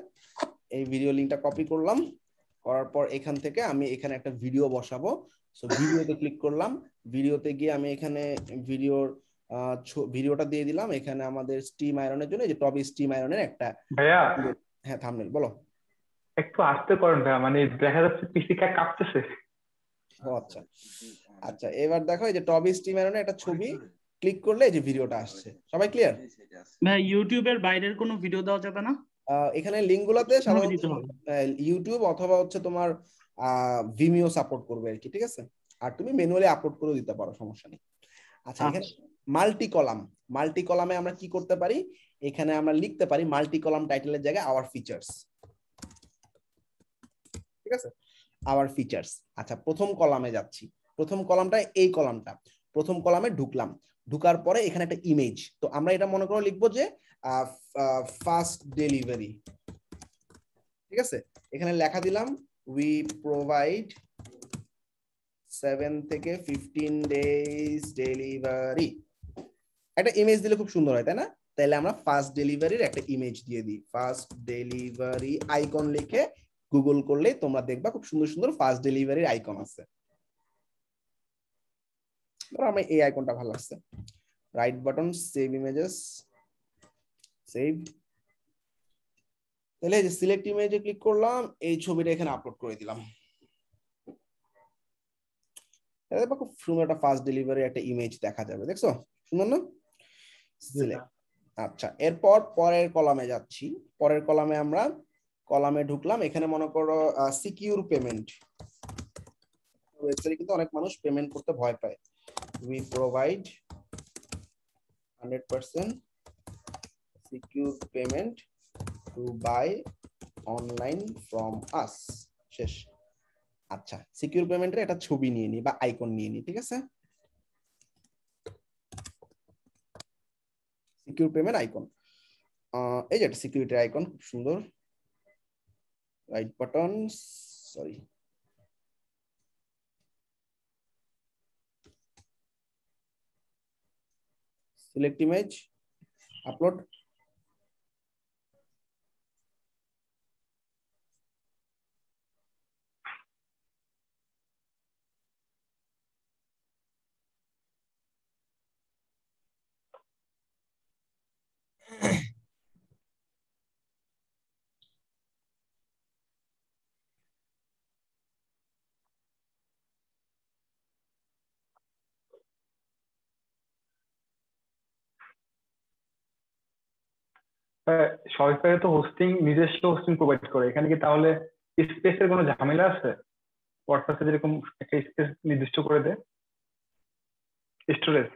এই ভিডিও লিংকটা কপি করলাম। করার পর এখান থেকে আমি এখানে একটা ভিডিও বসাবো। সো ভিডিওতে ক্লিক করলাম। ভিডিওতে গিয়ে আমি এখানে ভিডিওর ভিডিওটা দিয়ে দিলাম। এখানে আমাদের স্টিম আয়রনের জন্য এই যে টপ স্টিম আয়রনের একটা ভাইয়া হ্যাঁ থামনেল বলো। একটু আস্তে করেন ভাইয়া মানে দেখা যাচ্ছে পিসি কা কাঁপতেছে। ও আচ্ছা। আচ্ছা এবার দেখো এই যে টপ স্টিম আয়রনের একটা ছবি ক্লিক করলে এই যে ভিডিওটা আসছে। সবাই ক্লিয়ার ভাই ইউটিউবের বাইরের কোনো ভিডিও দেওয়া যাবে না? এখানে লিঙ্ক গুলাতে সাধারণত ইউটিউব অথবা হচ্ছে তোমার ভিমিও সাপোর্ট করবে আর কি ঠিক আছে? আর তুমি ম্যানুয়ালি আপলোড করে দিতে পারো সমস্যা নেই। আচ্ছা এখানে মাল্টি কলাম মাল্টি কলামে আমরা কি করতে পারি? এখানে আমরা লিখতে পারি মাল্টি কলাম টাইটেলের জায়গায় আওয়ার ফিচার্স ঠিক আছে? আওয়ার ফিচার্স আচ্ছা প্রথম কলামে যাচ্ছি। প্রথম কলামটা এই কলামটা প্রথম কলামে ঢুকলাম। ঢুকার পরে এখানে একটা ইমেজ তো আমরা এটা মনে করো লিখব যে ফাস্ট ডেলিভারি ঠিক আছে? এখানে লেখা দিলাম উই প্রোভাইড সেভেন থেকে ফিফটিন ডেজ ডেলিভারি একটা ইমেজ দিলে খুব সুন্দর হয়, তাই না? তাহলে আমরা ফার্স্ট ডেলিভারির একটা ইমেজ দিয়ে দিই। ফার্স্ট ডেলিভারি আইকন লিখে গুগল করলে তোমরা দেখবা খুব সুন্দর সুন্দর ফাস্ট ডেলিভারির আইকন আছে। ধরো আমার এই আইকনটা ভালো লাগছে। Right button save images save তাহলে যে সিলেক্ট ইমেজে ক্লিক করলাম, এই ছবিটা এখানে আপলোড করে দিলাম। খুব সুন্দর একটা ফাস্ট ডেলিভারি একটা ইমেজ দেখা যাবে, দেখছ? সুন্দর না? সিলেক্ট আচ্ছা এরপর পরের কলামে যাচ্ছি। পরের কলামে আমরা কলামে ঢুকলাম। এখানে মনে করো সিকিউর পেমেন্ট ওয়েবসাইটে কিন্তু অনেক মানুষ পেমেন্ট করতে ভয় পায়। We provide hundred percent secure payment to buy online from us শেষ। আচ্ছা সিকিউর পেমেন্টের একটা ছবি নিয়ে নি বা আইকন নিয়ে নি, ঠিক আছে? সিকিউর পেমেন্ট আইকন এই যে একটা সিকিউরিটি আইকন খুব সুন্দর। Right button sorry select image upload Shopify তো হোস্টিং নিজস্ব হোস্টিং প্রোভাইড করে। এখানে কি তাহলে স্পেসের কোনো ঝামেলা আছে? ওয়ার্ডপ্রেসে যেরকম একটা স্পেস নির্দিষ্ট করে দেয়। স্টোরেজ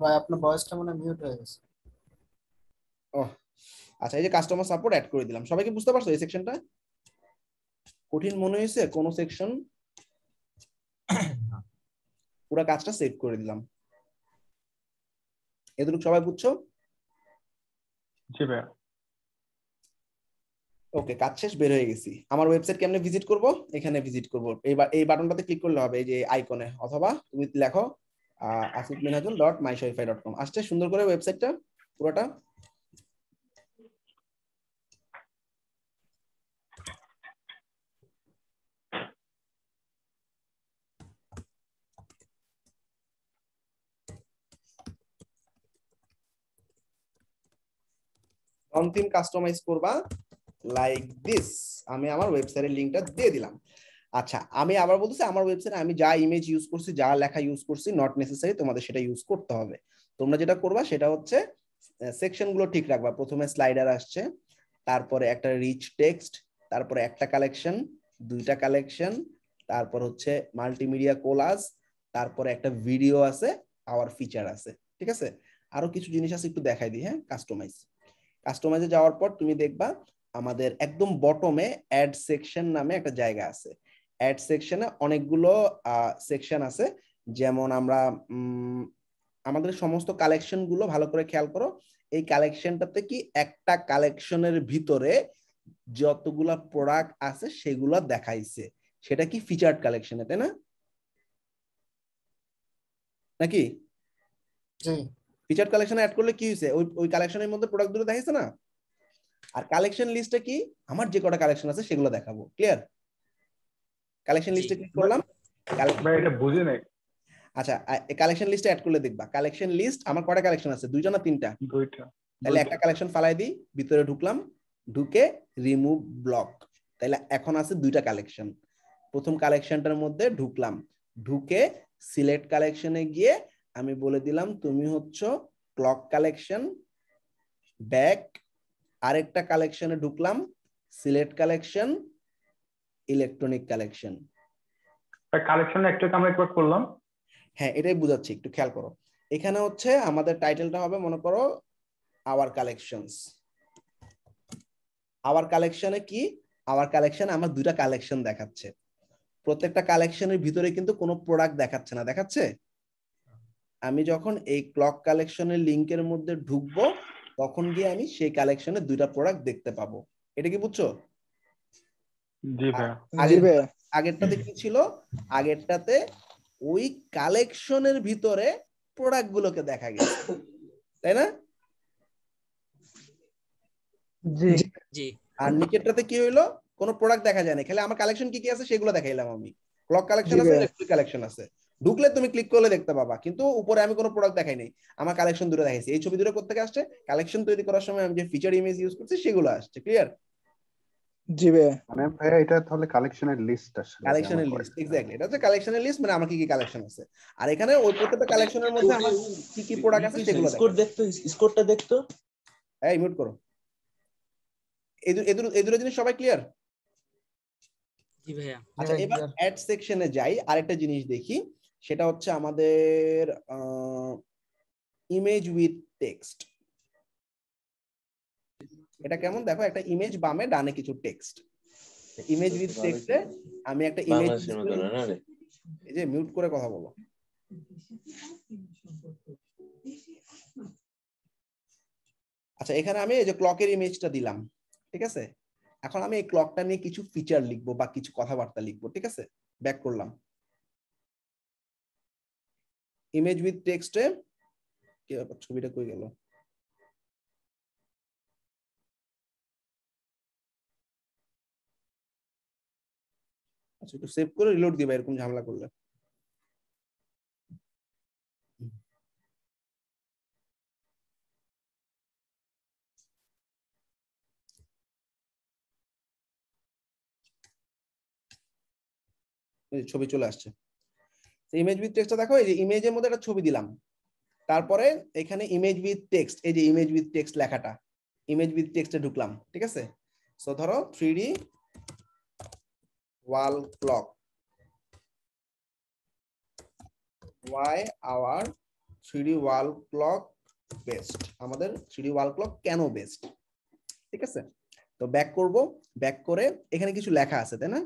ভাই আপনার ভয়েসটা মনে মিউট হয়ে গেছে। ও আচ্ছা এই যে কাস্টমার সাপোর্ট অ্যাড করে দিলাম। সবাই কি বুঝতে পারছ এই সেকশনটা কঠিন মনে হয়েছে কোন সেকশন পুরো কাজটা সেভ করে দিলাম। এতটুকু সবাই বুঝছ? জি ওকে কাজ শেষ বের হয়ে গেছি। আমার ওয়েবসাইট কেমনে ভিজিট করব? এখানে ভিজিট করব। এইবার এই বাটনটাতে ক্লিক করলে হবে এই যে আইকনে অথবা তুমি লেখো Asif Minhajul dot my Shopify dot com আসছে সুন্দর করে ওয়েবসাইটটা পুরোটা। অন্তিম কাস্টমাইজ করবা লাইক দিস আমি আমার ওয়েবসাইটের লিংকটা দিয়ে দিলাম। আচ্ছা আমি আবার বলতেছি, আমার ওয়েবসাইটে আমি যা ইমেজ ইউজ করছি, যা লেখা ইউজ করছি নট নেসেসারি তোমাদের সেটা ইউজ করতে হবে। তোমরা যেটা করবা, সেটা হচ্ছে সেকশনগুলো ঠিক রাখবা। প্রথমে স্লাইডার আসছে, তারপরে একটা রিচ টেক্সট তারপরে একটা কালেকশন দুইটা কালেকশন তারপর হচ্ছে মাল্টিমিডিয়া কোলাজ তারপরে একটা ভিডিও আছে আওয়ার ফিচার আছে। ঠিক আছে? আরও কিছু জিনিস আছে, একটু দেখাই দিই হ্যাঁ? কাস্টমাইজ কাস্টমাইজে যাওয়ার পর তুমি দেখবা, আমাদের একদম বটমে অ্যাড সেকশন নামে একটা জায়গা আছে। অ্যাড সেকশনে অনেকগুলো সেকশন আছে। যেমন আমরা আমাদের সমস্ত কালেকশনগুলো ভালো করে খেয়াল করো। এই কালেকশনটাতে কি একটা কালেকশনের ভিতরে যতগুলা প্রোডাক্ট আছে সেগুলো দেখাইছে। সেটা কি ফিচার্ড কালেকশনে তাই না? নাকি? ফিচার্ড কালেকশন অ্যাড করলে কি হয়েছে ওই ওই কালেকশনের মধ্যে প্রোডাক্ট দুটো দেখাইছে না? আর কালেকশন লিস্টে কি? আমার যে কটা কালেকশন আছে সেগুলো দেখাবো। ক্লিয়ার কালেকশন লিস্টে ক্লিক করলাম। ভাই এটা বুঝি নাই। আচ্ছা কালেকশন লিস্টে অ্যাড করলে দেখবা। কালেকশন লিস্ট আমার কটা কালেকশন আছে? দুইটা না তিনটা? দুইটা। তাহলে একটা কালেকশন ফালাই দিই ভিতরে ঢুকলাম ঢুকে রিমুভ ব্লক তাহলে এখন আছে দুইটা কালেকশন প্রথম কালেকশনটার মধ্যে ঢুকলাম। ঢুকে সিলেক্ট কালেকশনে গিয়ে আমি বলে দিলাম তুমি হচ্ছ ক্লক কালেকশন ব্যাক আরেকটা কালেকশনে ঢুকলাম select collection electronic collection collection একটু আমরা একবার করলাম। হ্যাঁ এটাই বুঝাচ্ছি একটু খেয়াল করো। এখানে হচ্ছে আমাদের টাইটেলটা হবে মনে করো আওয়ার কালেকশনস আওয়ার কালেকশনে কি? আওয়ার কালেকশন আমার দুইটা কালেকশন দেখাচ্ছে। প্রত্যেকটা কালেকশনের ভিতরে কিন্তু কোনো প্রোডাক্ট দেখাচ্ছে না দেখাচ্ছে? আমি যখন এই ক্লক কালেকশনের লিংকের মধ্যে ঢুকবো তখন গিয়ে আমি সেই কালেকশনে দুইটা প্রোডাক্ট দেখতে পাবো। এটা কি বুঝছ? জি আগেরটাতে কি ছিল? আগেরটাতে ওই কালেকশনের ভিতরে প্রোডাক্ট গুলোকে দেখা গেছে। তাই না? জি। জি। আর নিচেরটাতে কি হইল? কোনো প্রোডাক্ট দেখা যায় না খালি আমার কালেকশন কি কি আছে সেগুলো দেখাইলাম আমি। ক্লক কালেকশন আছে ইলেকট্রিক কালেকশন আছে। ঢুকলে তুমি ক্লিক করলে দেখতে পাবা। কিন্তু উপরে আমি কোনো প্রোডাক্ট দেখাই নাই আমার কালেকশন দুটো দেখাইছি। এই ছবি দুটো কোথেকে আসছে? কালেকশন তৈরি করার সময় আমি যে ফিচার ইমেজ ইউজ করছি সেগুলো আসছে। ক্লিয়ার জি ভাইয়া মানে ভাইয়া এটা তাহলে কালেকশনের লিস্ট আসলে। কালেকশনের লিস্ট এক্স্যাক্টলি এটা হচ্ছে কালেকশনের লিস্ট মানে আমার কি কি কালেকশন আছে। আর এখানে ওই প্রত্যেকটা কালেকশনের মধ্যে আমার কি কি প্রোডাক্ট আছে সেগুলো স্কোর দেখতো স্কোরটা দেখতো? এই মিউট করো। এই দুটো জিনিস সবাই ক্লিয়ার জি ভাইয়া। আচ্ছা এবার অ্যাড সেকশনে যাই আরেকটা জিনিস দেখি। সেটা হচ্ছে আমাদের ইমেজ উইথ টেক্সট এটা কেমন? দেখো একটা ইমেজ বামে ডানে কিছু টেক্সট ইমেজ উইথ টেক্সটে আমি একটা ইমেজ এই যে মিউট করে কথা বলো। আচ্ছা এখানে আমি এই যে ক্লকের ইমেজটা দিলাম ঠিক আছে? এখন আমি এই ক্লকটা নিয়ে কিছু ফিচার লিখব বা কিছু কথাবার্তা লিখব ঠিক আছে? ব্যাক করলাম। ইমেজ উইথ টেক্সটে কি ব্যাপার? ছবিটা কই গেল? আচ্ছা একটু সেভ করে রিলোড দিবা, এরকম ঝামেলা করলে। ছবি চলে আসছে। ইমেজ উইথ টেক্সটটা দেখো, এই যে ইমেজের মধ্যে একটা ছবি দিলাম। তারপরে এখানে ইমেজ উইথ টেক্সট এই যে ইমেজ উইথ টেক্সট লেখাটা ইমেজ উইথ টেক্সটে ঢুকলাম, ঠিক আছে? সো ধরো three clock. Why our three D wall clock best আমাদের থ্রি ডি ওয়াল ক্লক কেন বেস্ট ঠিক আছে? তো ব্যাক করব। ব্যাক করে এখানে কিছু লেখা আছে, তাই না?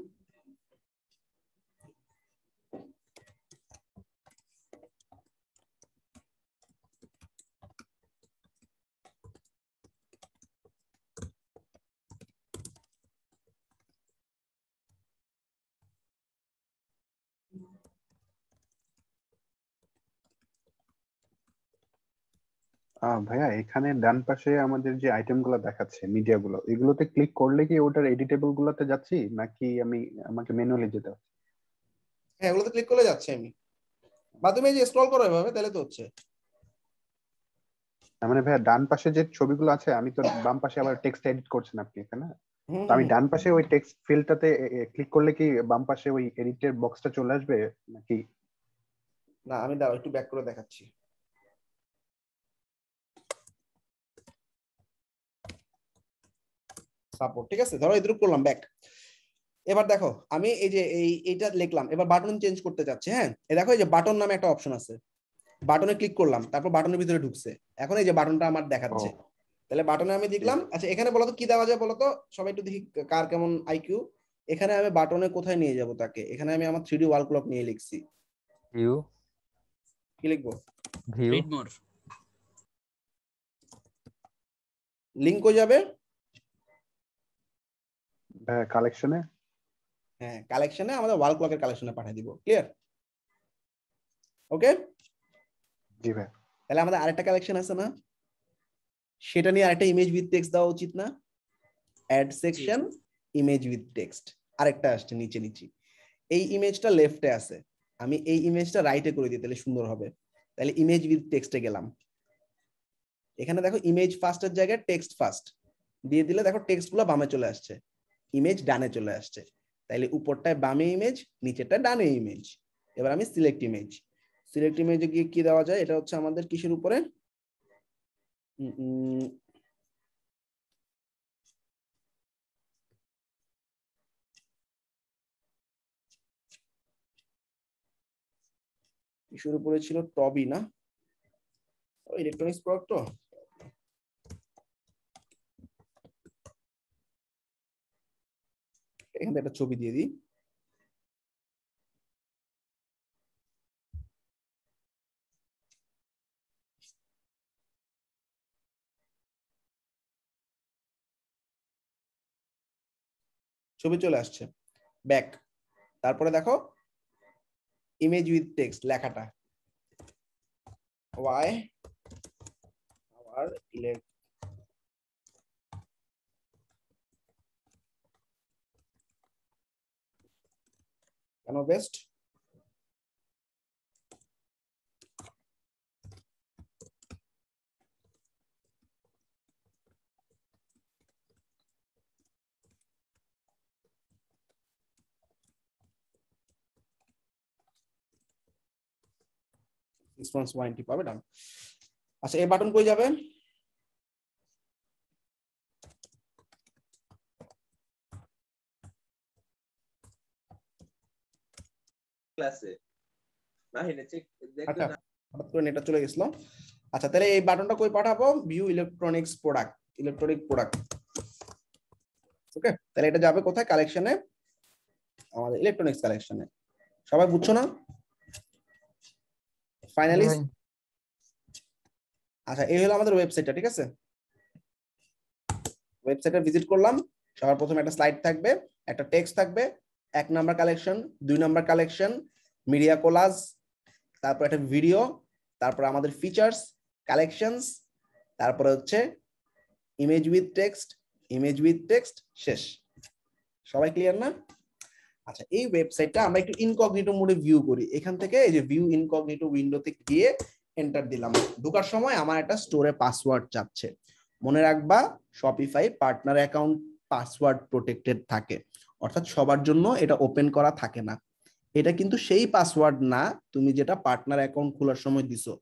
আহ, ভাইয়া এখানে ডান পাশে আমাদের যে আইটেমগুলো দেখাচ্ছে মিডিয়া গুলো এগুলোতে ক্লিক করলে কি ওটার এডিটেবল গুলোতে যাচ্ছি? নাকি আমি আমাকে ম্যানুয়ালি যেতে হবে হ্যাঁ এগুলোতে ক্লিক করলে যাচ্ছে আমি। বা তুমি এই যে স্ক্রল করো এভাবে তাহলে তো হচ্ছে। মানে ভাইয়া ডান পাশে যে ছবিগুলো আছে আমি তো বাম পাশে আবার টেক্সট এডিট করছেন আপনি এখানে তো আমি ডান পাশে ওই টেক্সট ফিল্ডটাতে ক্লিক করলে কি বাম পাশে ওই এডিটের বক্সটা চলে আসবে? নাকি না আমি দাও একটু ব্যাক করে দেখাচ্ছি। সাপোর্ট ঠিক আছে? ধরো এদুরু করলাম ব্যাক এবার দেখো আমি এই যে এই এইটা লিখলাম এবার বাটন চেঞ্জ করতে যাচ্ছি হ্যাঁ? এই দেখো এই যে বাটন নামে একটা অপশন আছে। বাটনে ক্লিক করলাম তারপর বাটনের ভিতরে ঢুকছে। এখন এই যে বাটনটা আমার দেখাচ্ছে। তাহলে বাটনে আমি দেখলাম আচ্ছা এখানে বলো তো কি দেওয়া যায় বলো তো সবাই একটু দেখি কার কেমন আইকিউ এখানে আমি বাটনে কোথায় নিয়ে যাব তাকে? এখানে আমি আমার থ্রি ডি ওয়াল ক্লক নিয়ে লিখছি। ভিউ কি লিখব? ভিউ লিঙ্ক হয়ে যাবে। কালেকশনে হ্যাঁ কালেকশনে আমাদের ওয়াল ক্লকের কালেকশনে পাঠিয়ে দিব ক্লিয়ার ওকে জি ভাই। তাহলে আমাদের আরেকটা কালেকশন আছে না? সেটা নিয়ে আরেকটা ইমেজ উইথ টেক্সট দেওয়া উচিত না? Add section image with text আরেকটা আসছে নিচে নিচে। এই ইমেজটা লেফটে আছে। আমি এই ইমেজটা রাইটে করে দিই তাহলে সুন্দর হবে। তাহলে ইমেজ উইথ টেক্সটে গেলাম। এখানে দেখো ইমেজ ফার্স্টের জায়গায় টেক্সট ফার্স্ট দিয়ে দিলে দেখো টেক্সটগুলো বামে চলে আসছে। ইমেজ ডানে চলে আসছে। তাইলে উপরটায় বামে ইমেজ নিচেরটায় ডানে ইমেজ এবার আমি সিলেক্ট ইমেজ সিলেক্ট ইমেজে গিয়ে কি দেওয়া যায়? এটা হচ্ছে আমাদের কিসের উপরে? কিসের উপরে ছিল? টবি না? ইলেকট্রনিক্স প্রোডাক্ট তো? এখানে একটা ছবি দিয়ে দিই। ছবি চলে আসছে। ব্যাক। তারপরে দেখো ইমেজ উইথ টেক্সট লেখাটা। Why our elect can best six months warranty পাবে ডান আচ্ছা এই বাটন কই যাবে ক্লাসে না হেনে চেক দেখতে আচ্ছা না? হঠাৎ করে নেটটা চলে গেছিল। আচ্ছা তাহলে এই বাটনটা কই পাঠাবো? View electronics product electronic product okay তাহলে এটা যাবে কোথায়? কালেকশনে আমাদের ইলেকট্রনিক্স কালেকশনে সবাই বুঝছ না? ফাইনালি আচ্ছা এই হলো আমাদের ওয়েবসাইটটা ঠিক আছে? ওয়েবসাইটে ভিজিট করলাম। সবার প্রথমে একটা স্লাইড থাকবে একটা টেক্সট থাকবে এক নাম্বার কালেকশন দুই নাম্বার কালেকশন মিডিয়া কোলাজ তারপর একটা ভিডিও তারপর আমাদের ফিচার্স কালেকশনস তারপরে হচ্ছে image with text image with text শেষ। সবাই ক্লিয়ার না? আচ্ছা এই ওয়েবসাইটটা আমরা একটু ইনকগনিটো মোডে ভিউ করি। এখান থেকে এই যে ভিউ ইনকগনিটো উইন্ডোতে গিয়ে এন্টার দিলাম। ঢোকার সময় আমার একটা স্টোরে পাসওয়ার্ড চাচ্ছে মনে রাখবা Shopify partner account password protected থাকে। অর্থাৎ সবার জন্য এটা ওপেন করা থাকে না। এটা কিন্তু সেই পাসওয়ার্ড না তুমি যেটা পার্টনার অ্যাকাউন্ট খোলার সময় দিছো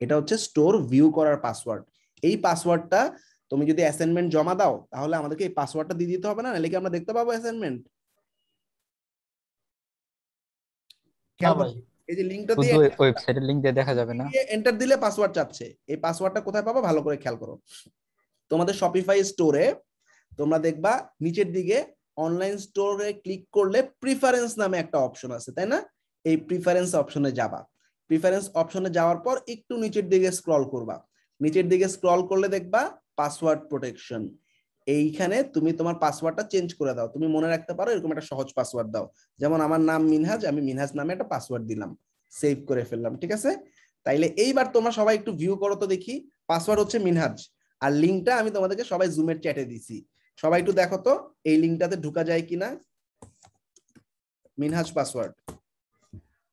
এটা হচ্ছে স্টোর ভিউ করার পাসওয়ার্ড এই পাসওয়ার্ডটা তুমি যদি অ্যাসাইনমেন্ট জমা দাও তাহলে আমাদেরকে এই পাসওয়ার্ডটা দিয়ে দিতে হবে না নাহলে কি আমরা দেখতে পাবো অ্যাসাইনমেন্ট এই যে লিংকটা দিয়ে ওয়েবসাইটের লিংক দিয়ে দেখা যাবে না। এন্টার দিলে পাসওয়ার্ড চাচ্ছে। এই পাসওয়ার্ডটা কোথায় পাবো? ভালো করে খেয়াল করো। তোমাদের শপিফাই স্টোরে তোমরা দেখবা নিচের দিকে অনলাইন স্টোরে ক্লিক করলে প্রিফারেন্স নামে একটা অপশন আছে, তাই না? এই প্রিফারেন্স অপশনে যাবা। প্রিফারেন্স অপশনে যাওয়ার পর একটু নিচের দিকে স্ক্রল করবা। নিচের দিকে স্ক্রল করলে দেখবা পাসওয়ার্ড প্রোটেকশন এইখানে তুমি তোমার পাসওয়ার্ডটা চেঞ্জ করে দাও। তুমি মনে রাখতে পারো এরকম একটা সহজ পাসওয়ার্ড দাও। যেমন আমার নাম মিনহাজ, আমি মিনহাজ নামে একটা পাসওয়ার্ড দিলাম। সেভ করে ফেললাম, ঠিক আছে? তাইলে এইবার তোমরা সবাই একটু ভিউ করো তো দেখি। পাসওয়ার্ড হচ্ছে মিনহাজ। আর লিঙ্কটা আমি তোমাদেরকে সবাই জুমের চ্যাটে দিছি। সবাই একটু দেখো তো এই লিঙ্কটাতে ঢুকা যায় কিনা? মিনহাজ পাসওয়ার্ড।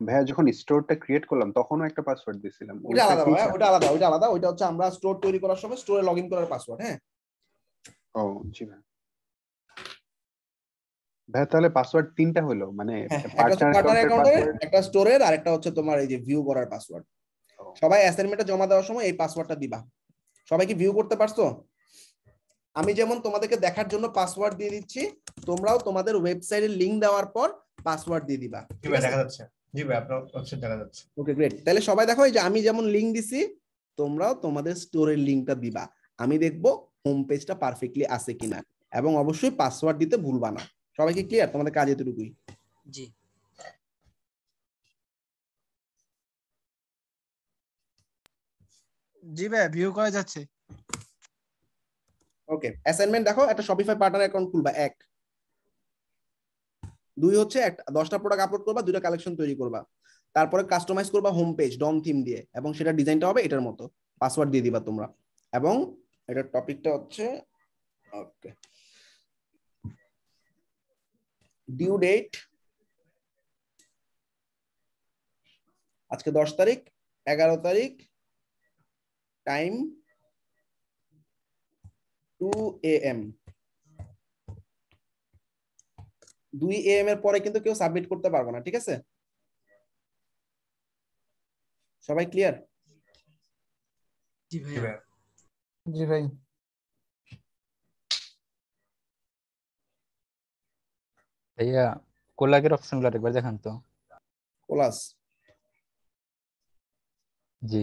ভাইয়া যখন স্টোরটা ক্রিয়েট করলাম তখনও একটা পাসওয়ার্ড দিয়েছিলাম। ওটা আলাদা ভাইয়া, ওটা আলাদা ওটা আলাদা ওইটা হচ্ছে আমরা স্টোর তৈরি করার সময় স্টোরে লগ ইন করার পাসওয়ার্ড হ্যাঁ? ও জি ভাই ভাইয়া তাহলে পাসওয়ার্ড তিনটা হলো মানে পার্টনার অ্যাকাউন্টের একটা স্টোরের আর একটা হচ্ছে তোমার এই যে ভিউ করার পাসওয়ার্ড সবাই অ্যাসাইনমেন্টে জমা দেওয়ার সময় এই পাসওয়ার্ডটা দিবা। সবাই কি ভিউ করতে পারছ? আমি যেমন তোমাদেরকে দেখার জন্য পাসওয়ার্ড দিয়ে দিচ্ছি তোমরাও তোমাদের ওয়েবসাইটের লিংক দেওয়ার পর পাসওয়ার্ড দিয়ে দিবা। জি ভাই দেখা যাচ্ছে। জি ভাই আপনার ওয়েবসাইট দেখা যাচ্ছে। ওকে গ্রেট তাহলে সবাই দেখো এই যে আমি যেমন লিংক দিছি তোমরাও তোমাদের স্টোরের লিংকটা দিবা। আমি দেখব হোম পেজটা পারফেক্টলি আছে কিনা। এবং অবশ্যই পাসওয়ার্ড দিতে ভুলবা না। সবাই কি ক্লিয়ার তোমাদের কাজ এতটুকুই। জি। জি ভাই ভিউ করা যাচ্ছে। ওকে অ্যাসাইনমেন্ট দেখো, একটা শপিফাই পার্টনার অ্যাকাউন্ট খুলবা, এক। দুই হচ্ছে একটা, দশটা প্রোডাক্ট আপলোড করবা, দুইটা কালেকশন তৈরি করবা। তারপরে কাস্টমাইজ করবা হোম পেজ ডম থিম দিয়ে, এবং সেটা ডিজাইনটা হবে এটার মতো। পাসওয়ার্ড দিয়ে দিবা তোমরা। এবং এটার টপিকটা হচ্ছে ওকে ডিউ ডেট আজকে দশ তারিখ, এগারো তারিখ টাইম টু এ এম দুই এ এম এর পরে কিন্তু কেউ সাবমিট করতে পারবে না ঠিক আছে? সবাই ক্লিয়ার জি ভাইয়া। জি ভাই। ভাইয়া কোলাগের অপশনগুলো একবার দেখান তো। কোলাস। জি।